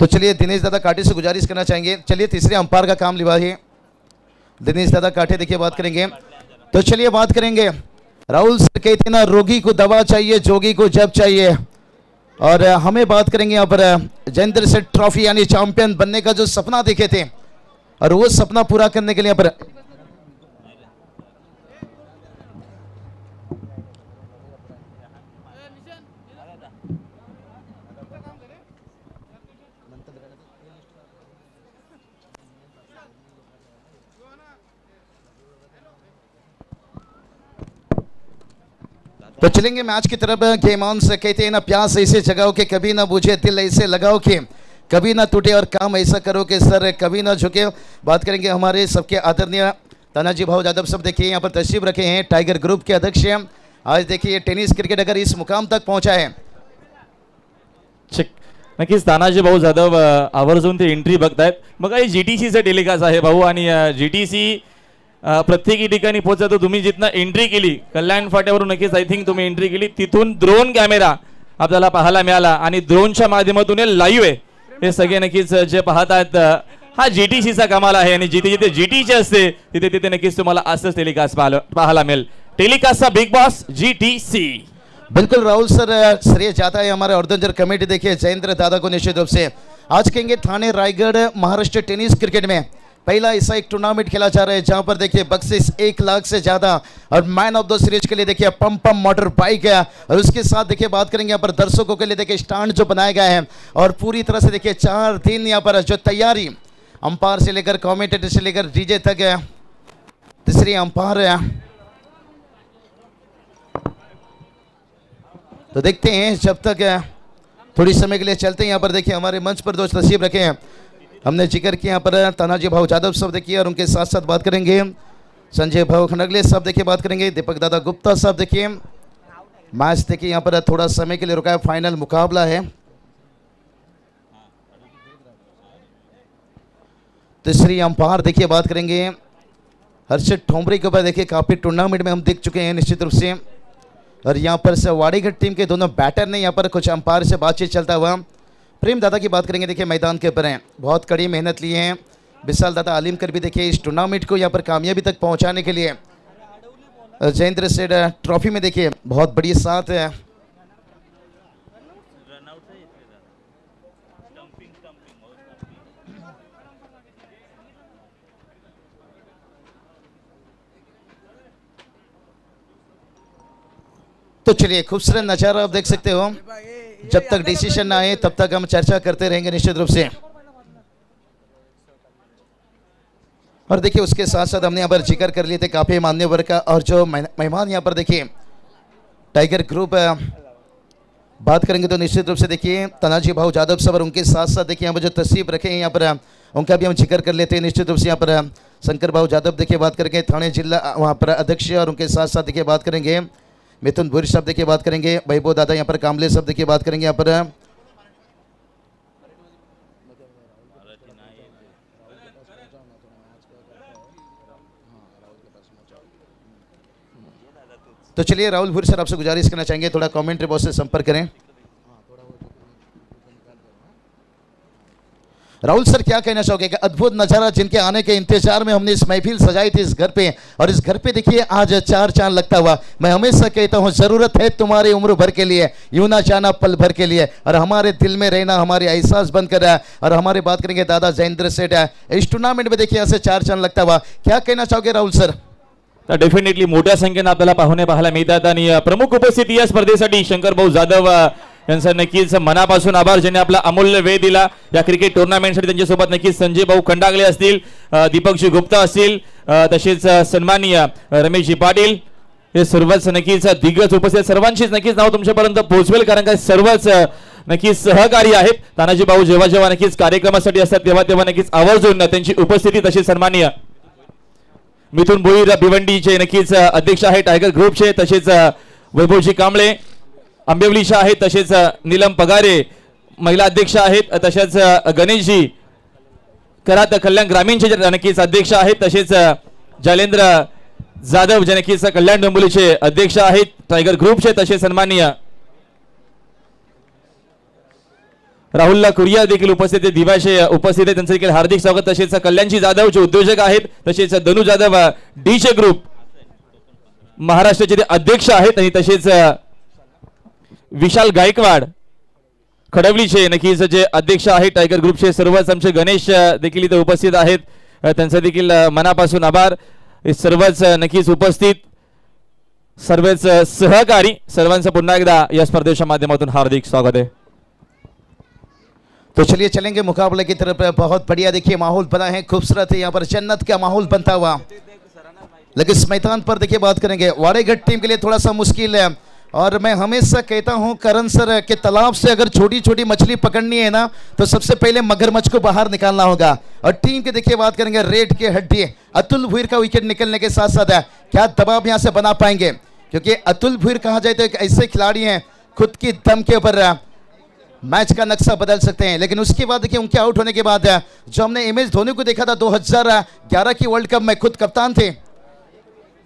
तो चलिए दिनेश दादा काटे से गुजारिश करना चाहेंगे। चलिए तीसरे अंपायर का काम निभाइए। दिनेश दादा काटे देखिए बात करेंगे। तो चलिए बात करेंगे। राहुल सर कहते ना रोगी को दवा चाहिए, जोगी को जब चाहिए। और हमें बात करेंगे यहाँ पर जयेंद्र सेठ ट्रॉफी, यानी चैंपियन बनने का जो सपना देखे थे। और वो सपना पूरा करने के लिए यहाँ पर तो चलेंगे मैच की तरफ़ गेम ऑन से कहते हैं, ना प्यास ऐसे जगाओ कि कभी ना बुझे दिल ऐसे लगाओ कि कभी ना टूटे और काम ऐसा करो कि सर कभी ना झुके। बात करेंगे हमारे सबके आदरणीय तानाजी भाव यादव सब, देखिए यहाँ पर तशरीफ़ रखे हैं टाइगर ग्रुप के अध्यक्ष हैं। आज देखिए टेनिस क्रिकेट अगर इस मुकाम तक पहुँचा है। नक्कीच तानाजी भाऊ जाधव आवर्जून ते एंट्री बघतायत। मग जी टी सीचं टेलिकास्ट आहे भाऊ आणि जी टी सी प्रत्येकी ठिकाणी पोहोचतो तुम्ही जिथनं एंट्री केली कल्याण फाट्यावरून नक्कीच आय थिंक तुम्ही एंट्री केली तिथून ड्रोन कॅमेरा आपल्याला पाहायला मिळाला आणि ड्रोनच्या माध्यमातून हे लाईव्ह आहे. हे सगळे नक्कीच जे पाहतात हा जी टी सीचा कमाल आहे आणि जिथे जिथे जी टीचे असते तिथे तिथे नक्कीच तुम्हाला असंच टेलिकास्ट पाहायला पाहायला मिळेल. टेलिकास्टचा big boss G T C बिल्कुल राहुल सर श्रेय जाता है हमारे ऑर्गेनाइजर कमेटी देखिए जयेंद्र दादा को निश्चित रूप से। आज कहेंगे थाने रायगढ़ महाराष्ट्र टेनिस क्रिकेट में। पहला ऐसा एक टूर्नामेंट खेला जा रहा है, जहाँ पर देखिए बक्सिस एक लाख से ज़्यादा और मैन ऑफ़ द सीरीज़ के लिए देखिए पम पम मोटर बाइक है। और उसके साथ देखिए बात करेंगे यहाँ पर दर्शकों के लिए देखिए स्टैंड जो बनाया गया है। और पूरी तरह से देखिए चार दिन यहाँ पर जो तैयारी, अंपायर से लेकर कॉमेंटेटर से लेकर डीजे तक है। तीसरी अंपायर है। तो देखते हैं जब तक थोड़ी समय के लिए चलते हैं। यहाँ पर देखिए हमारे मंच पर दोस्त तस्वीर रखे। हैं हमने ज़िक्र किया यहाँ पर, तानाजी भाव जादव साहब देखिए और उनके साथ साथ बात करेंगे। संजय भाव खनगले साहब देखिए बात करेंगे। दीपक दादा गुप्ता साहब देखिए। मैच देखिए यहाँ पर थोड़ा समय के लिए रुका है, फाइनल मुकाबला है। तीसरी अंपायर देखिए बात करेंगे। हर्षित ठोमरी के ऊपर देखिए काफ़ी टूर्नामेंट में हम देख चुके हैं निश्चित रूप से। और यहाँ पर से वाड़ीगढ़ टीम के दोनों बैटर ने यहाँ पर कुछ अंपायर से बातचीत चलता हुआ प्रेम दादा की बात करेंगे, देखिए मैदान के ऊपर हैं। बहुत कड़ी मेहनत लिए हैं। विशाल दादा आलिम कर भी देखिए इस टूर्नामेंट को यहाँ पर कामयाबी तक पहुँचाने के लिए। जयेंद्र सेठ ट्रॉफी में देखिए, बहुत बड़ी साथ है। तो चलिए, खूबसूरत नज़ारा आप देख सकते हो। जब तक डिसीज़न ना आए, तब तक हम चर्चा करते रहेंगे निश्चित रूप से। और देखिए, उसके साथ साथ हमने यहाँ पर ज़िक्र कर लिए थे काफ़ी मान्यवर का, और जो मेहमान यहाँ पर देखिए टाइगर ग्रुप बात करेंगे तो निश्चित रूप से देखिए, तनाजी भाव जादव साहब और उनके साथ साथ देखिए यहाँ पर जो तस्वीर रखे हैं यहाँ पर उनका भी हम ज़िक्र कर लेते हैं निश्चित रूप से यहाँ पर शंकर भाव जादव देखिए बात करेंगे, थाने जिला वहाँ पर अध्यक्ष और उनके साथ साथ देखिए बात करेंगे। मिथुन भूरी शब्द की बात करेंगे, वैभव दादा यहाँ पर कामले शब्द की बात करेंगे यहाँ पर। तो चलिए राहुल भूरी सर आपसे गुजारिश करना चाहेंगे, थोड़ा कमेंट्री बॉक्स से संपर्क करें। राहुल सर क्या कहना चाहोगे? कि अद्भुत नज़ारा जिनके आने के इंतज़ार में हमने इस महफिल सजाई थी इस घर पे। और इस घर पे देखिए, आज चार चाँद लगता हुआ। मैं हमेशा कहता हूँ, ज़रूरत है तुम्हारी उम्र भर के लिए, यूँ ना जाना पल भर के लिए। और हमारे दिल में रहना, हमारे एहसास बन कर रहा है। और हमारे बात करेंगे, दादा जयेंद्र सेठ है। इस टूर्नामेंट में देखिए, ऐसे चार चाँद लगता हुआ। क्या कहना चाहोगे राहुल सर? डेफिनेटली मोठ्या संख्येनं आपल्याला पाहुणे पाहायला मिळतात. आणि प्रमुख उपस्थिती या शंकर भाऊ जाधव यांचा नक्कीच मनापासून आभार. ज्यांनी आपला अमूल्य वेळ दिला या क्रिकेट टुर्नामेंटसाठी त्यांच्यासोबत नक्कीच संजय भाऊ खंडागले असतील दीपकजी गुप्ता असतील तसेच सन्मानीय सन्माननीय रमेशजी पाटील. हे सर्वच नक्कीच दिग्गज उपस्थित सर्वांचीच नक्कीच नाव तुमच्यापर्यंत पोहोचवेल कारण का सर्वच नक्कीच सहकारी आहेत. तानाजी भाऊ जेव्हा जेव्हा नक्कीच कार्यक्रमासाठी असतात तेव्हा तेव्हा नक्कीच आवर्जून त्यांची उपस्थिती तशी सन्माननीय. मिथुन भोईर भिवंडीचे नक्कीच अध्यक्ष आहे टायगर ग्रुपचे तसेच वैभवजी कांबळे. आंबिवलीचे आहेत तसेच नीलम पगारे महिला अध्यक्ष आहेत तसेच गणेशजी करात कल्याण ग्रामीणचे जे नक्कीच अध्यक्ष आहेत तसेच अ, जलेंद्र जाधव जे नक्कीच कल्याण डोंबिवलीचे अध्यक्ष आहेत टायगर ग्रुपचे तसेच सन्माननीय राहुलला कुरिया देखील उपस्थित दिवाशे उपस्थित आहे त्यांचं देखील हार्दिक स्वागत तसेच कल्याणची जाधवचे उद्योजक आहेत तसेच धनु जाधव डीचे ग्रुप महाराष्ट्राचे ते अध्यक्ष आहेत आणि तसेच विशाल गायकवाड खडवलीचे नक्कीच जे अध्यक्ष आहेत टायगर ग्रुपचे सर्वच आमचे गणेश देखील इथे उपस्थित अ, त्यांचं देखील आभार. हे सर्वच नक्कीच उपस्थित. सर्वच सहकारी सर्वांचं पुन्हा एकदा या हार्दिक स्वागत आहे. तो चलिए चलेंगे मुकाबले की तरफ़. बहुत बढ़िया देखिए माहौल बना है. खूबसूरत है यहाँ पर. जन्नत का माहौल बनता हुआ. लेकिन इस मैदान पर देखिए बात करेंगे. वाड़ेगढ़ टीम के लिए थोड़ा सा मुश्किल है. और मैं हमेशा कहता हूँ, करण सर, के तालाब से अगर छोटी छोटी मछली पकड़नी है ना तो सबसे पहले मगरमच्छ को बाहर निकालना होगा। और टीम की देखिए बात करेंगे, रेड के हड्डी अतुल भुईर का विकेट निकलने के साथ साथ है। क्या दबाव यहाँ से बना पाएँगे? क्योंकि अतुल भुईर कहा जाए तो एक ऐसे खिलाड़ी हैं, खुद की दम के ऊपर, मैच का नक्शा बदल सकते हैं। लेकिन उसके बाद देखिए, उनके आउट होने के बाद, जो हमने एम एस धोनी को देखा था 2011 की वर्ल्ड कप में खुद कप्तान थे।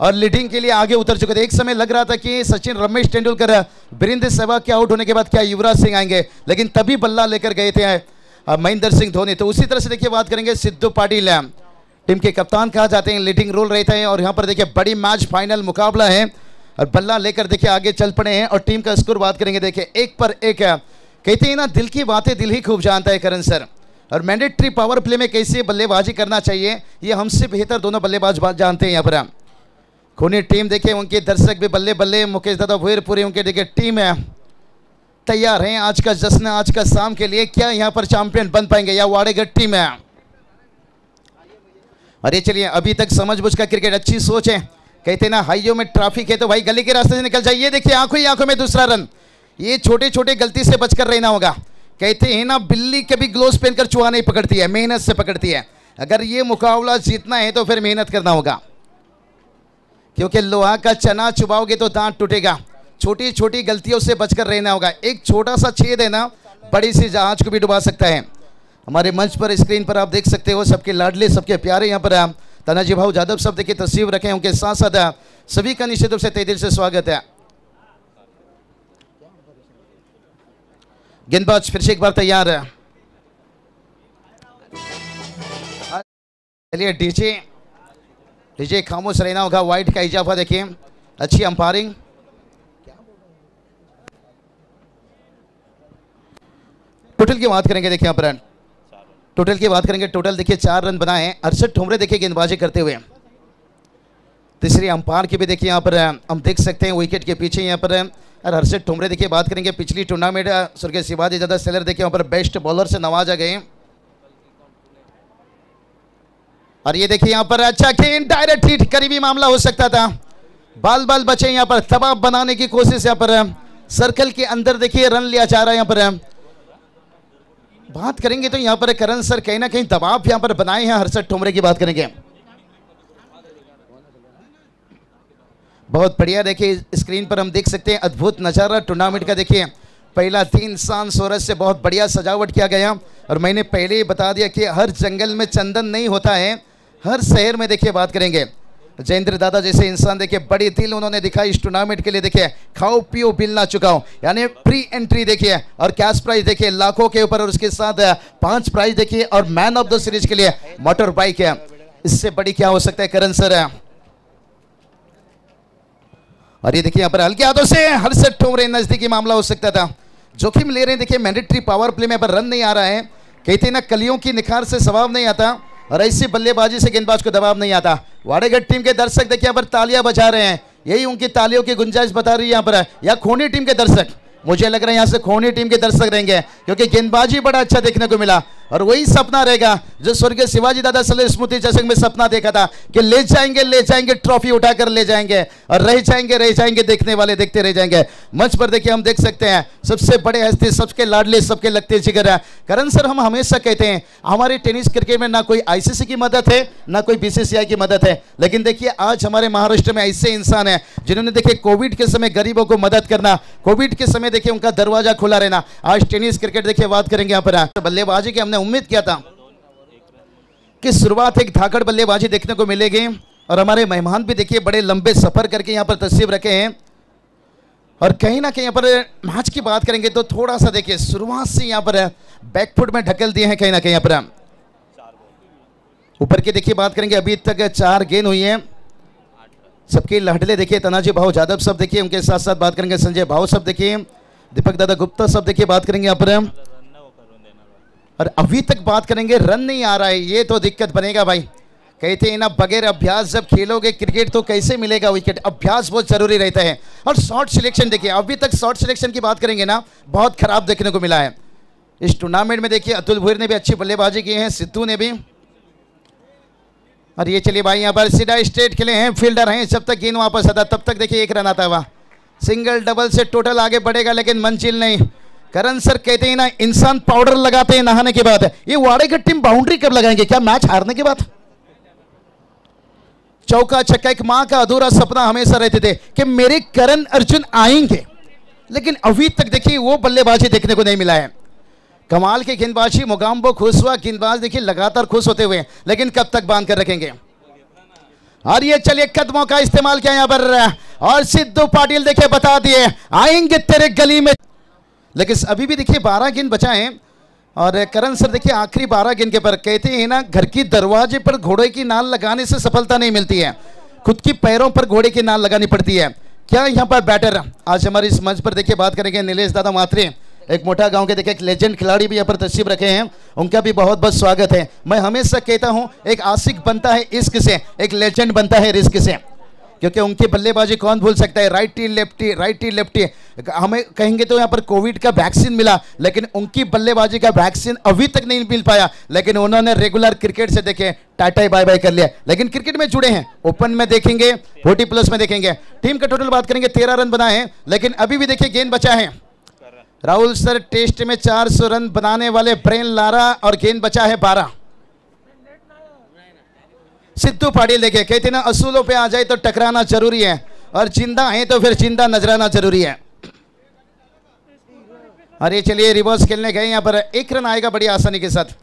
और लीडिंग के लिए आगे उतर चुके थे। एक समय लग रहा था कि सचिन रमेश तेंदुलकर वीरेंद्र सहवाग के आउट होने के बाद क्या युवराज सिंह आएँगे, लेकिन तभी बल्ला लेकर गए थे महेंद्र सिंह धोनी। तो उसी तरह से देखिए बात करेंगे सिद्धू पाटिल टीम के कप्तान कहा जाते हैं लीडिंग रोल रहते हैं, और यहाँ पर देखिए बड़ी मैच फाइनल मुकाबला है, और बल्ला लेकर देखिए आगे चल पड़े हैं, और टीम का स्कोर बात करेंगे, देखिए एक पर एक है कहते हैं ना, दिल की बातें दिल ही खूब जानता है करण सर, और मैंडेटरी पावर प्ले में कैसे बल्लेबाजी करना चाहिए, ये हमसे बेहतर दोनों बल्लेबाज जानते हैं यहाँ पर खूनी टीम देखिए, उनके दर्शक भी बल्ले बल्ले मुकेश दादा भुएर पूरी उनके देखिए, टीम है। तैयार हैं आज का जश्न, आज का शाम के लिए। क्या यहाँ पर चैंपियन बन पाएँगे? या वाड़ेगढ़ टीम है? अरे चलिए, अभी तक समझ बुझ का क्रिकेट अच्छी सोच है। कहते ना, हाइयो में ट्रैफ़िक है तो भाई गली के रास्ते से निकल जाइए। देखिए, आँखों ही आँखों में दूसरा रन। ये छोटे छोटे गलती से बचकर रहना होगा। कहते हैं ना, बिल्ली कभी ग्लोव्स पहनकर चूहा नहीं पकड़ती है, मेहनत से पकड़ती है। अगर ये मुकाबला जीतना है तो फिर मेहनत करना होगा। क्योंकि लोहा का चना चुबाओगे तो दांत टूटेगा। छोटी छोटी गलतियों से बचकर रहना होगा। एक छोटा सा छेद है ना बड़ी सी जहाज़ को भी डुबा सकता है। हमारे मंच पर स्क्रीन पर आप देख सकते हो सबके लाडले सबके प्यारे यहाँ पर आ, तानाजी भाऊ जादव सब देखिए तस्वीर रखे उनके साथ साथ सभी का निश्चित रूप से दिल से स्वागत है। गेंदबाज फिर से एक बार तैयार है। चलिए डीजे डीजे खामोश रहना होगा वाइट का इजाफा देखिए। अच्छी अंपायरिंग टोटल की बात करेंगे, देखिए यहाँ पर। टोटल की बात करेंगे टोटल देखिए, चार रन बनाए हैं। अड़सठ ठुमरे देखिए गेंदबाजी करते हुए। तीसरी अंपायर की भी देखिए यहाँ पर, हम देख सकते हैं विकेट के पीछे यहाँ पर। और हर्षद ठुमरे देखिए बात करेंगे, पिछली टूर्नामेंट स्वर्गीय शिवाजी दादा सेलर देखिए यहाँ पर बेस्ट बॉलर से नवाजा गए। और ये देखिए यहाँ पर अच्छा खेल डायरेक्ट हिट करीबी मामला हो सकता था। बाल बाल बचे यहाँ पर, दबाव बनाने की कोशिश यहाँ पर सर्कल के अंदर देखिए रन लिया जा रहा है यहाँ पर। बात करेंगे तो यहाँ पर करण सर कहीं ना कहीं दबाव यहाँ पर बनाए हैं, हर्षद ठुमरे की बात करेंगे। बहुत बढ़िया देखिए स्क्रीन पर हम देख सकते हैं, अद्भुत नज़ारा टूर्नामेंट का देखिए। पहला तीन शान सोरज से बहुत बढ़िया सजावट किया गया, और मैंने पहले ही बता दिया कि हर जंगल में चंदन नहीं होता है हर शहर में देखिए बात करेंगे। जयेंद्र दादा जैसे इंसान देखिए, बड़ी दिल उन्होंने दिखाई इस टूर्नामेंट के लिए देखिए, खाओ पियो बिल ना चुकाओ, यानी प्री एंट्री देखिए, और कैश प्राइज देखिए लाखों के ऊपर, और उसके साथ पाँच प्राइज देखिए, और मैन ऑफ़ द सीरीज़ के लिए मोटर बाइक है। इससे बड़ी क्या हो सकता है, करण सर? और ये देखिए, यहाँ पर हल्के हाथों से हर्षद ठोमरे नजदीकी मामला हो सकता था। जोखिम ले रहे हैं, देखिए मैंडेटरी पावर प्ले में पर रन नहीं आ रहा है। कहते हैं ना, कलियों की निखार से स्वभाव नहीं आता। और ऐसी बल्लेबाजी से गेंदबाज को दबाव नहीं आता। वाड़ेगढ़ टीम के दर्शक देखिए यहाँ पर तालियां बजा रहे हैं। यही उनकी तालियों की गुंजाइश बता रही है यहाँ पर। या खोनी टीम के दर्शक। मुझे लग रहा है यहाँ से खोनी टीम के दर्शक रहेंगे, क्योंकि गेंदबाजी बड़ा अच्छा देखने को मिला। और वही सपना रहेगा, जो स्वर्गीय शिवाजी दादा सले स्मृति चषक में सपना देखा था, कि ले जाएँगे ले जाएँगे, ट्रॉफी उठाकर ले जाएँगे, और रह जाएँगे रह जाएँगे, देखने वाले देखते रह जाएँगे। मंच पर देखिए, हम देख सकते हैं, सबसे बड़े हस्ती, सबके लाडले, सबके लगते जिगर है। करण सर, हम हमेशा कहते हैं, हमारे टेनिस क्रिकेट में ना कोई आईसीसी की मदद है, ना कोई बीसीसीआई की मदद है। लेकिन देखिए, आज हमारे महाराष्ट्र में ऐसे इंसान है, जिन्होंने देखिए, कोविड के समय गरीबों को मदद करना, कोविड के समय देखिए उनका दरवाज़ा खुला रहना। आज टेनिस क्रिकेट देखिए बात करेंगे यहाँ पर। बल्लेबाजी की हमने उम्मीद किया था कि शुरुआत एक धाकड़ बल्लेबाजी देखने को मिलेगी और हमारे मेहमान भी देखिए बड़े लंबे सफ़र करके यहाँ पर तस्वीर रखे हैं। और कहीं ना कहीं यहाँ पर मैच की बात करेंगे तो थोड़ा सा देखिए शुरुआत से यहाँ पर बैकफुट में ढकल दिए हैं कहीं ना कहीं यहाँ पर। ऊपर की देखिए बात करेंगे, अभी तक चार गेंद हुई हैं। सबके लहडले देखिए, तनाजी भाव, जादव सब देखिए, उनके साथ साथ बात करेंगे, संजय भाव सब देखिए। दीपक दादा गुप्ता सब देखिए बात करेंगे यहाँ पर और अभी तक बात करेंगे, रन नहीं आ रहा है, ये तो दिक्कत बनेगा भाई। कहते हैं ना बगैर अभ्यास, जब खेलोगे क्रिकेट तो कैसे मिलेगा विकेट अभ्यास बहुत ज़रूरी रहता है। और शॉर्ट सिलेक्शन देखिए, अभी तक शॉर्ट सिलेक्शन की बात करेंगे ना, बहुत खराब देखने को मिला है। इस टूर्नामेंट में देखिए, अतुल भुईर ने भी अच्छी बल्लेबाजी की है, सिद्धू ने भी। और ये चलिए भाई, यहाँ पर सीधा स्ट्रेट खेले हैं फील्डर हैं, जब तक गेंद वापस आता तब तक देखिए एक रन आता हुआ। सिंगल, डबल से टोटल आगे बढ़ेगा, लेकिन मंजिल नहीं। करण सर कहते हैं ना, इंसान पाउडर लगाते हैं, नहाने के बाद। ये वाड़े का टीम बाउंड्री कब लगाएँगे? क्या मैच हारने के बाद? चौका, छक्का, एक माँ का अधूरा सपना हमेशा रहते थे कि मेरे करण, अर्जुन आएँगे। लेकिन अभी तक देखिए, वो बल्लेबाजी देखने को नहीं मिला है। कमाल की गेंदबाजी मुगाम्बो खुश हुआ। गेंदबाज देखिए, लगातार खुश होते हुए लेकिन कब तक बाँध कर रखेंगे? और ये चलिए कदमों का इस्तेमाल किया यहाँ पर। और सिद्धू पाटिल देखिए बता दिए, आएँगे तेरे गली में। लेकिन अभी भी देखिए बारह गेंद बचाए और करण सर देखिए आखिरी बारह गेंद के पर कहते हैं ना, घर की दरवाजे पर घोड़े की नाल लगाने से सफलता नहीं मिलती है। खुद की पैरों पर घोड़े की नाल लगानी पड़ती है। क्या यहाँ पर बैटर आज हमारे इस मंच पर देखिए बात करेंगे नीलेष दादा मात्रे। एक मोटा गाँव के देखिए एक लेजेंड खिलाड़ी भी यहाँ पर तस्वीर रखे हैं। उनका भी बहुत बहुत स्वागत है। मैं हमेशा कहता हूँ, एक आशिक बनता है इश्क से एक लेजेंड बनता है रिस्क से क्योंकि उनकी बल्लेबाजी कौन भूल सकता है? राइटी लेफ्टी राइटी लेफ्टी हमें कहेंगे तो यहाँ पर कोविड का वैक्सीन मिला, लेकिन उनकी बल्लेबाजी का वैक्सीन अभी तक नहीं मिल पाया। लेकिन उन्होंने रेगुलर क्रिकेट से देखे, टाटा बाय बाय कर लिया। लेकिन क्रिकेट में जुड़े हैं। ओपन में देखेंगे फोर्टी प्लस में देखेंगे। टीम का टोटल बात करेंगे, तेरह रन बनाए हैं, लेकिन अभी भी देखिए गेंद बचा है। राहुल सर टेस्ट में 400 रन बनाने वाले ब्रेन लारा और गेंद बचा है 12 सिद्धू पाटिल देखे कहते ना, असूलों पे आ जाए तो टकराना ज़रूरी है, और ज़िंदा है तो फिर ज़िंदा नजराना ज़रूरी है। और ये चलिए रिवर्स खेलने गए यहाँ पर, एक रन आएगा बड़ी आसानी के साथ।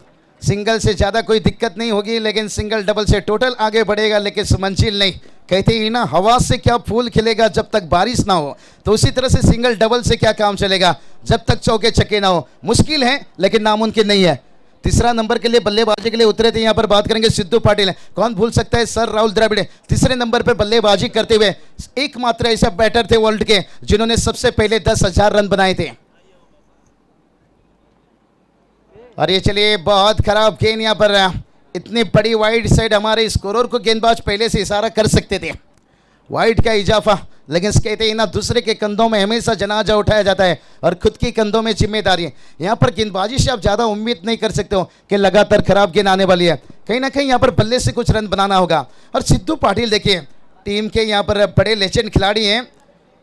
सिंगल से ज़्यादा कोई दिक्कत नहीं होगी, लेकिन सिंगल डबल से टोटल आगे बढ़ेगा, लेकिन मंजिल नहीं। कहते ही ना हवा से क्या फूल खिलेगा जब तक बारिश ना हो? तो उसी तरह से सिंगल, डबल से क्या काम चलेगा? जब तक चौके छक्के ना हो। मुश्किल है, लेकिन नामुमकिन नहीं है। तीसरा नंबर के लिए बल्लेबाजी के लिए उतरे थे, यहाँ पर बात करेंगे सिद्धू पाटिल। कौन भूल सकता है सर राहुल द्रविड़? तीसरे नंबर पर बल्लेबाजी करते हुए एकमात्र ऐसा बैटर थे वर्ल्ड के, जिन्होंने सबसे पहले दस हज़ार रन बनाए थे। और ये चलिए, बहुत खराब गेंद यहाँ पर। इतनी बड़ी वाइड साइड हमारे स्कोरर को गेंदबाज पहले से इशारा कर सकते थे। वाइड का इजाफा लेकिन कहते हैं ना दूसरे के कंधों में हमेशा जनाजा उठाया जाता है और खुद की कंधों में ज़िम्मेदारी है। यहाँ पर गेंदबाजी से आप ज़्यादा उम्मीद नहीं कर सकते हो कि लगातार खराब गेंद आने वाली है। कहीं ना कहीं यहाँ पर बल्ले से कुछ रन बनाना होगा। और सिद्धू पाटिल देखिए टीम के यहाँ पर बड़े लेजेंड खिलाड़ी हैं।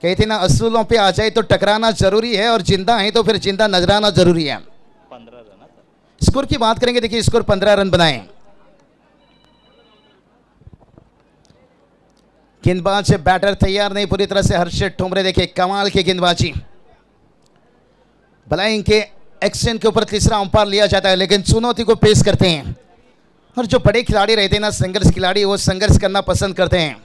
कहते ना असूलों पे आ जाए तो टकराना ज़रूरी है और ज़िंदा है तो फिर ज़िंदा नजराना ज़रूरी है। स्कोर की बात करेंगे देखिए स्कोर पंद्रह रन बनाए। गेंदबाज बैटर तैयार नहीं, पूरी तरह से हर्षित ठुमरे देखे कमाल की गेंदबाजी। बलाइंग के एक्शन के ऊपर तीसरा अंपायर लिया जाता है, लेकिन चुनौती को पेश करते हैं। और जो बड़े खिलाड़ी रहते हैं ना, संघर्ष खिलाड़ी, वो संघर्ष करना पसंद करते हैं।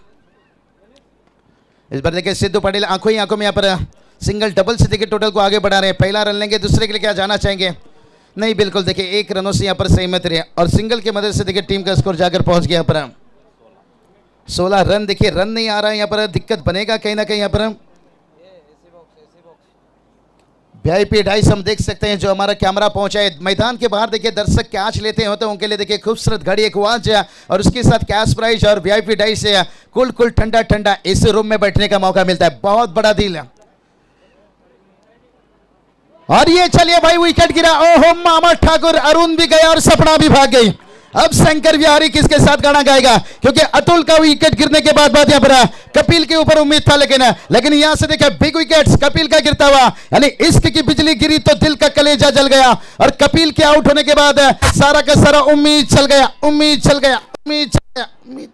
इस बार देखिए, सिद्धू पटेल आँखों ही आँखों में यहाँ पर सिंगल डबल से देखिए टोटल को आगे बढ़ा रहे हैं। पहला रन लेंगे, दूसरे के लिए क्या जाना चाहेंगे? नहीं, बिल्कुल, देखिए, एक रनों से यहाँ पर सहमत रहे। और सिंगल की मदद से देखिए टीम का स्कोर जाकर पहुँच गया यहाँ पर। सोलह रन, देखिए, रन नहीं आ रहा है यहाँ पर, दिक्कत बनेगा कहीं ना कहीं यहाँ पर हम। वीआईपी डाइस हम देख सकते हैं जो हमारा कैमरा पहुँचा है। मैदान के बाहर, देखिए, दर्शक कैच लेते हो तो उनके लिए, देखिए, खूबसूरत घड़ी एक वॉच और उसके साथ कैश प्राइज और वीआईपी डाइस है। कुल कुल ठंडा ठंडा इस रूम में बैठने का मौका मिलता है। बहुत बड़ा दिल है। और ये चलिए भाई विकेट गिरा। ओहो, मामा ठाकुर, अरुण भी गया और सपना भी भाग गई। अब शंकर बिहारी किसके साथ गाना गाएगा? क्योंकि अतुल का विकेट गिरने के बाद बात यहाँ पर कपिल के ऊपर उम्मीद था लेकिन लेकिन यहाँ से देखा बिग विकेट कपिल का गिरता हुआ। यानी इश्क की बिजली गिरी तो दिल का कलेजा जल गया। और कपिल के आउट होने के बाद, सारा का सारा उम्मीद चल गया, उम्मीद चल गया, उम्मीद चल गया, उम्मीद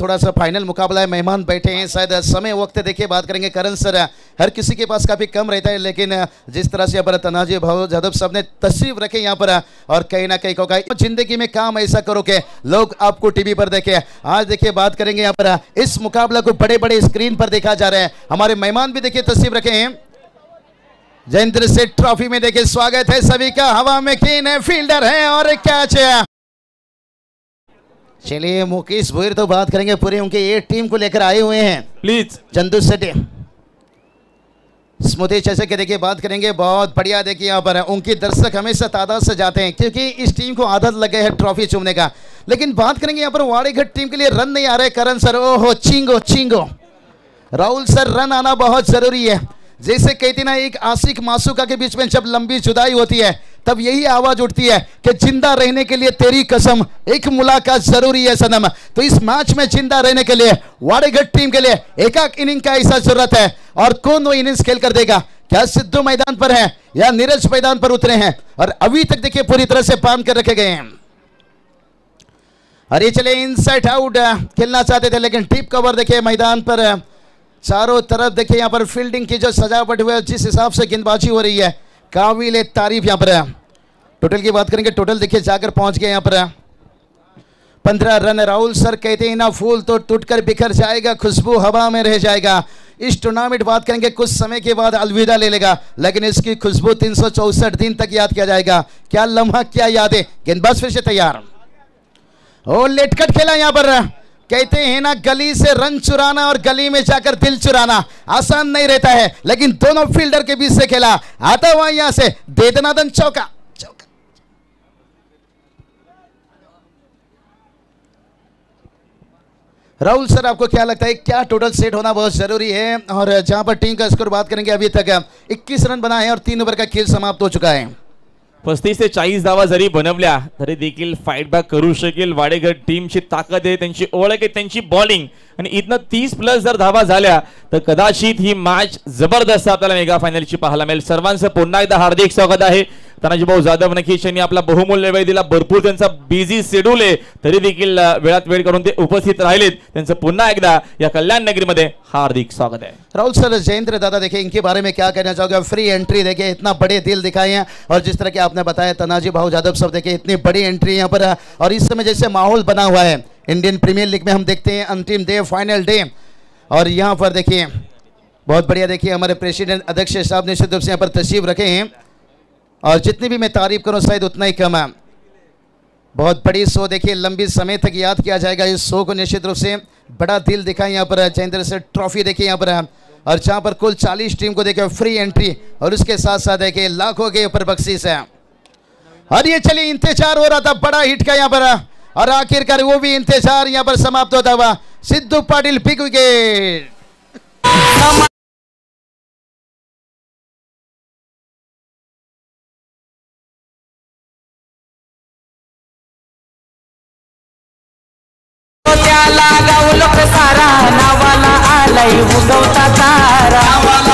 थोड़ा सा फाइनल मुकाबला है, मेहमान बैठे हैं, शायद समय वक्त देखिए, बात करेंगे करण सर। हर किसी के पास काफ़ी कम रहता है, लेकिन जिस तरह से यहाँ पर तनाजी भाव जादव साहब ने तशरीफ़ रखे यहाँ पर, और कहीं ना कहीं होगा ज़िंदगी में काम ऐसा करो के लोग आपको टीवी पर देखे। आज देखिए, बात करेंगे यहाँ पर, इस मुकाबला को बड़े बड़े स्क्रीन पर देखा जा रहा है। हमारे मेहमान भी देखिए तस्वीर रखे हैं। जयेंद्र सेठ ट्रॉफी में देखिए, स्वागत है सभी का। हवा में कीन है फील्डर है, और कैच है चलिए मुकेश भोईर तो बात करेंगे पूरे उनके ये टीम को लेकर आए हुए हैं। प्लीज़ चंदू सेठी स्मृति जैसे कि देखिए बात करेंगे बहुत बढ़िया देखिए यहाँ पर उनकी दर्शक हमेशा तादाद से जाते हैं क्योंकि इस टीम को आदत लग गई है ट्रॉफी चूमने का। लेकिन बात करेंगे यहाँ पर वाड़ीघट टीम के लिए रन नहीं आ रहे करण सर ओहो चिंगो चिंगो। राहुल सर रन आना बहुत ज़रूरी है। जैसे कहती ना, एक आशिक मासूका के बीच में जब लंबी जुदाई होती है, तब यही आवाज़ उठती है कि ज़िंदा रहने के लिए तेरी कसम, एक मुलाकात ज़रूरी है सनम। तो इस मैच में ज़िंदा रहने के लिए वाड़ेगढ़ टीम के लिए एक एक इनिंग का ऐसा ज़रूरत है। और कौन वो इनिंग्स खेल कर देगा? क्या सिद्धू मैदान पर है, या नीरज मैदान पर उतरे हैं? और अभी तक देखिए, पूरी तरह से पान कर रखे गए हैं। अरे चले इनसाइड आउट खेलना चाहते थे, लेकिन टीप कवर देखिए मैदान पर। चारों तरफ़ देखिए, यहाँ पर फील्डिंग की जो सजावट हुई है, जिस हिसाब से गेंदबाजी हो रही है, काबिल तारीफ़ यहाँ पर है। टोटल की बात करेंगे टोटल देखिए, जाकर पहुँच गए यहाँ पर पंद्रह रन, राहुल सर कहते हैं ना फूल तो टूट कर बिखर जाएगा, खुशबू हवा में रह जाएगा। इस टूर्नामेंट बात करेंगे, कुछ समय के बाद अलविदा ले लेगा, लेकिन इसकी खुशबू तीन दिन तक याद किया जाएगा। क्या लम्हा, क्या यादें? गेंदबाज फिर से तैयार। ओ लेटकट खेला यहाँ पर। कहते हैं ना, गली से रन चुराना और गली में जाकर दिल चुराना आसान नहीं रहता है, लेकिन दोनों फील्डर के बीच से खेला। आता हुआ यहाँ से दे देना दन चौका। चौका। राहुल सर, आपको क्या लगता है, क्या टोटल सेट होना बहुत ज़रूरी है? और जहाँ पर टीम का स्कोर बात करेंगे, अभी तक 21 रन बना है और तीन ओवर का खेल समाप्त हो चुका है। पस्तीस ते चाळीस धावा जरी बनवल्या तरी देखील फाईट बॅक करू शकेल. वाडेगड टीमची ताकद आहे त्यांची ओळख आहे त्यांची बॉलिंग आणि इथनं तीस प्लस जर धावा झाल्या तर कदाचित ही मॅच जबरदस्त आपल्याला मेगा फायनलची पाहायला मिळेल. सर्वांचं पुन्हा एकदा हार्दिक स्वागत आहे. तानाजी भाऊ, जाधव नक्कीच यांनी आपला बहुमूल्य वेळ दिला. भरपूर त्यांचा बिझी शेड्यूल आहे. तरी देखील वेळात वेळ करून ते उपस्थित राहिलेत. त्यांचं पुन्हा एकदा या कल्याण हार्दिक स्वागत है राहुल सर, जयेंद्र दादा, देखिए, इनके बारे में क्या कहना चाहोगे? फ्री एंट्री देखिए, इतना बड़े दिल दिखाए हैं। और जिस तरह के आपने बताया, तनाजी भाऊ जादव साहब देखिए, इतनी बड़ी एंट्री यहाँ पर। और इस समय जैसे माहौल बना हुआ है। इंडियन प्रीमियर लीग में हम देखते हैं, अंतिम डे फाइनल डे और यहाँ पर देखिए, बहुत बढ़िया, देखिए, हमारे प्रेसिडेंट अध्यक्ष साहब निश्चित रूप से यहाँ पर तशरीफ़ रखे हैं। और जितनी भी मैं तारीफ़ करूँ, शायद उतना ही कम है। बहुत बड़ी शो, देखिए, लंबी समय तक याद किया जाएगा इस शो को निश्चित रूप से। बड़ा दिल दिखा यहाँ पर जयेंद्र से ट्रॉफी देखिए यहाँ पर है। और जहाँ पर कुल 40 टीम को देखे फ्री एंट्री और उसके साथ साथ देखिए, लाखों के ऊपर बख्शीश है। और ये चलिए, इंतज़ार हो रहा था, बड़ा हिट का यहाँ पर और आखिरकार वो भी इंतज़ार यहाँ पर समाप्त होता हुआ, सिद्धू पाटिल बिग विकेट आलाय उगवता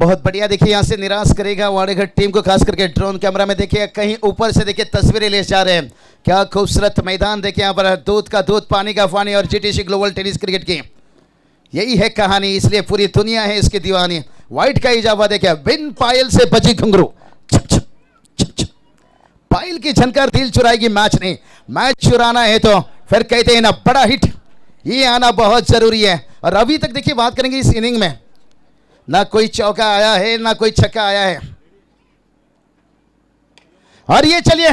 बहुत बढ़िया। देखिए, यहाँ से निराश करेगा वाड़ेघाट टीम को, खास करके ड्रोन कैमरा में। देखिए, कहीं ऊपर से देखिए, तस्वीरें ले जा रहे हैं। क्या खूबसूरत मैदान। देखिए, यहाँ पर दूध का दूध, पानी का पानी और जीटीसी ग्लोबल टेनिस क्रिकेट की। यही है कहानी, इसलिए पूरी दुनिया है इसकी दीवानी। वाइट का इजाफा, देखिए, बिन पायल से बची छप। पायल की झनकार दिल चुराएगी, मैच नहीं। मैच चुराना है तो फिर कहते हैं ना, बड़ा हिट। ये आना बहुत ज़रूरी है। और अभी तक देखिए, बात करेंगे इस इनिंग में। ना कोई चौका आया है, ना कोई छक्का आया है। और ये चलिए,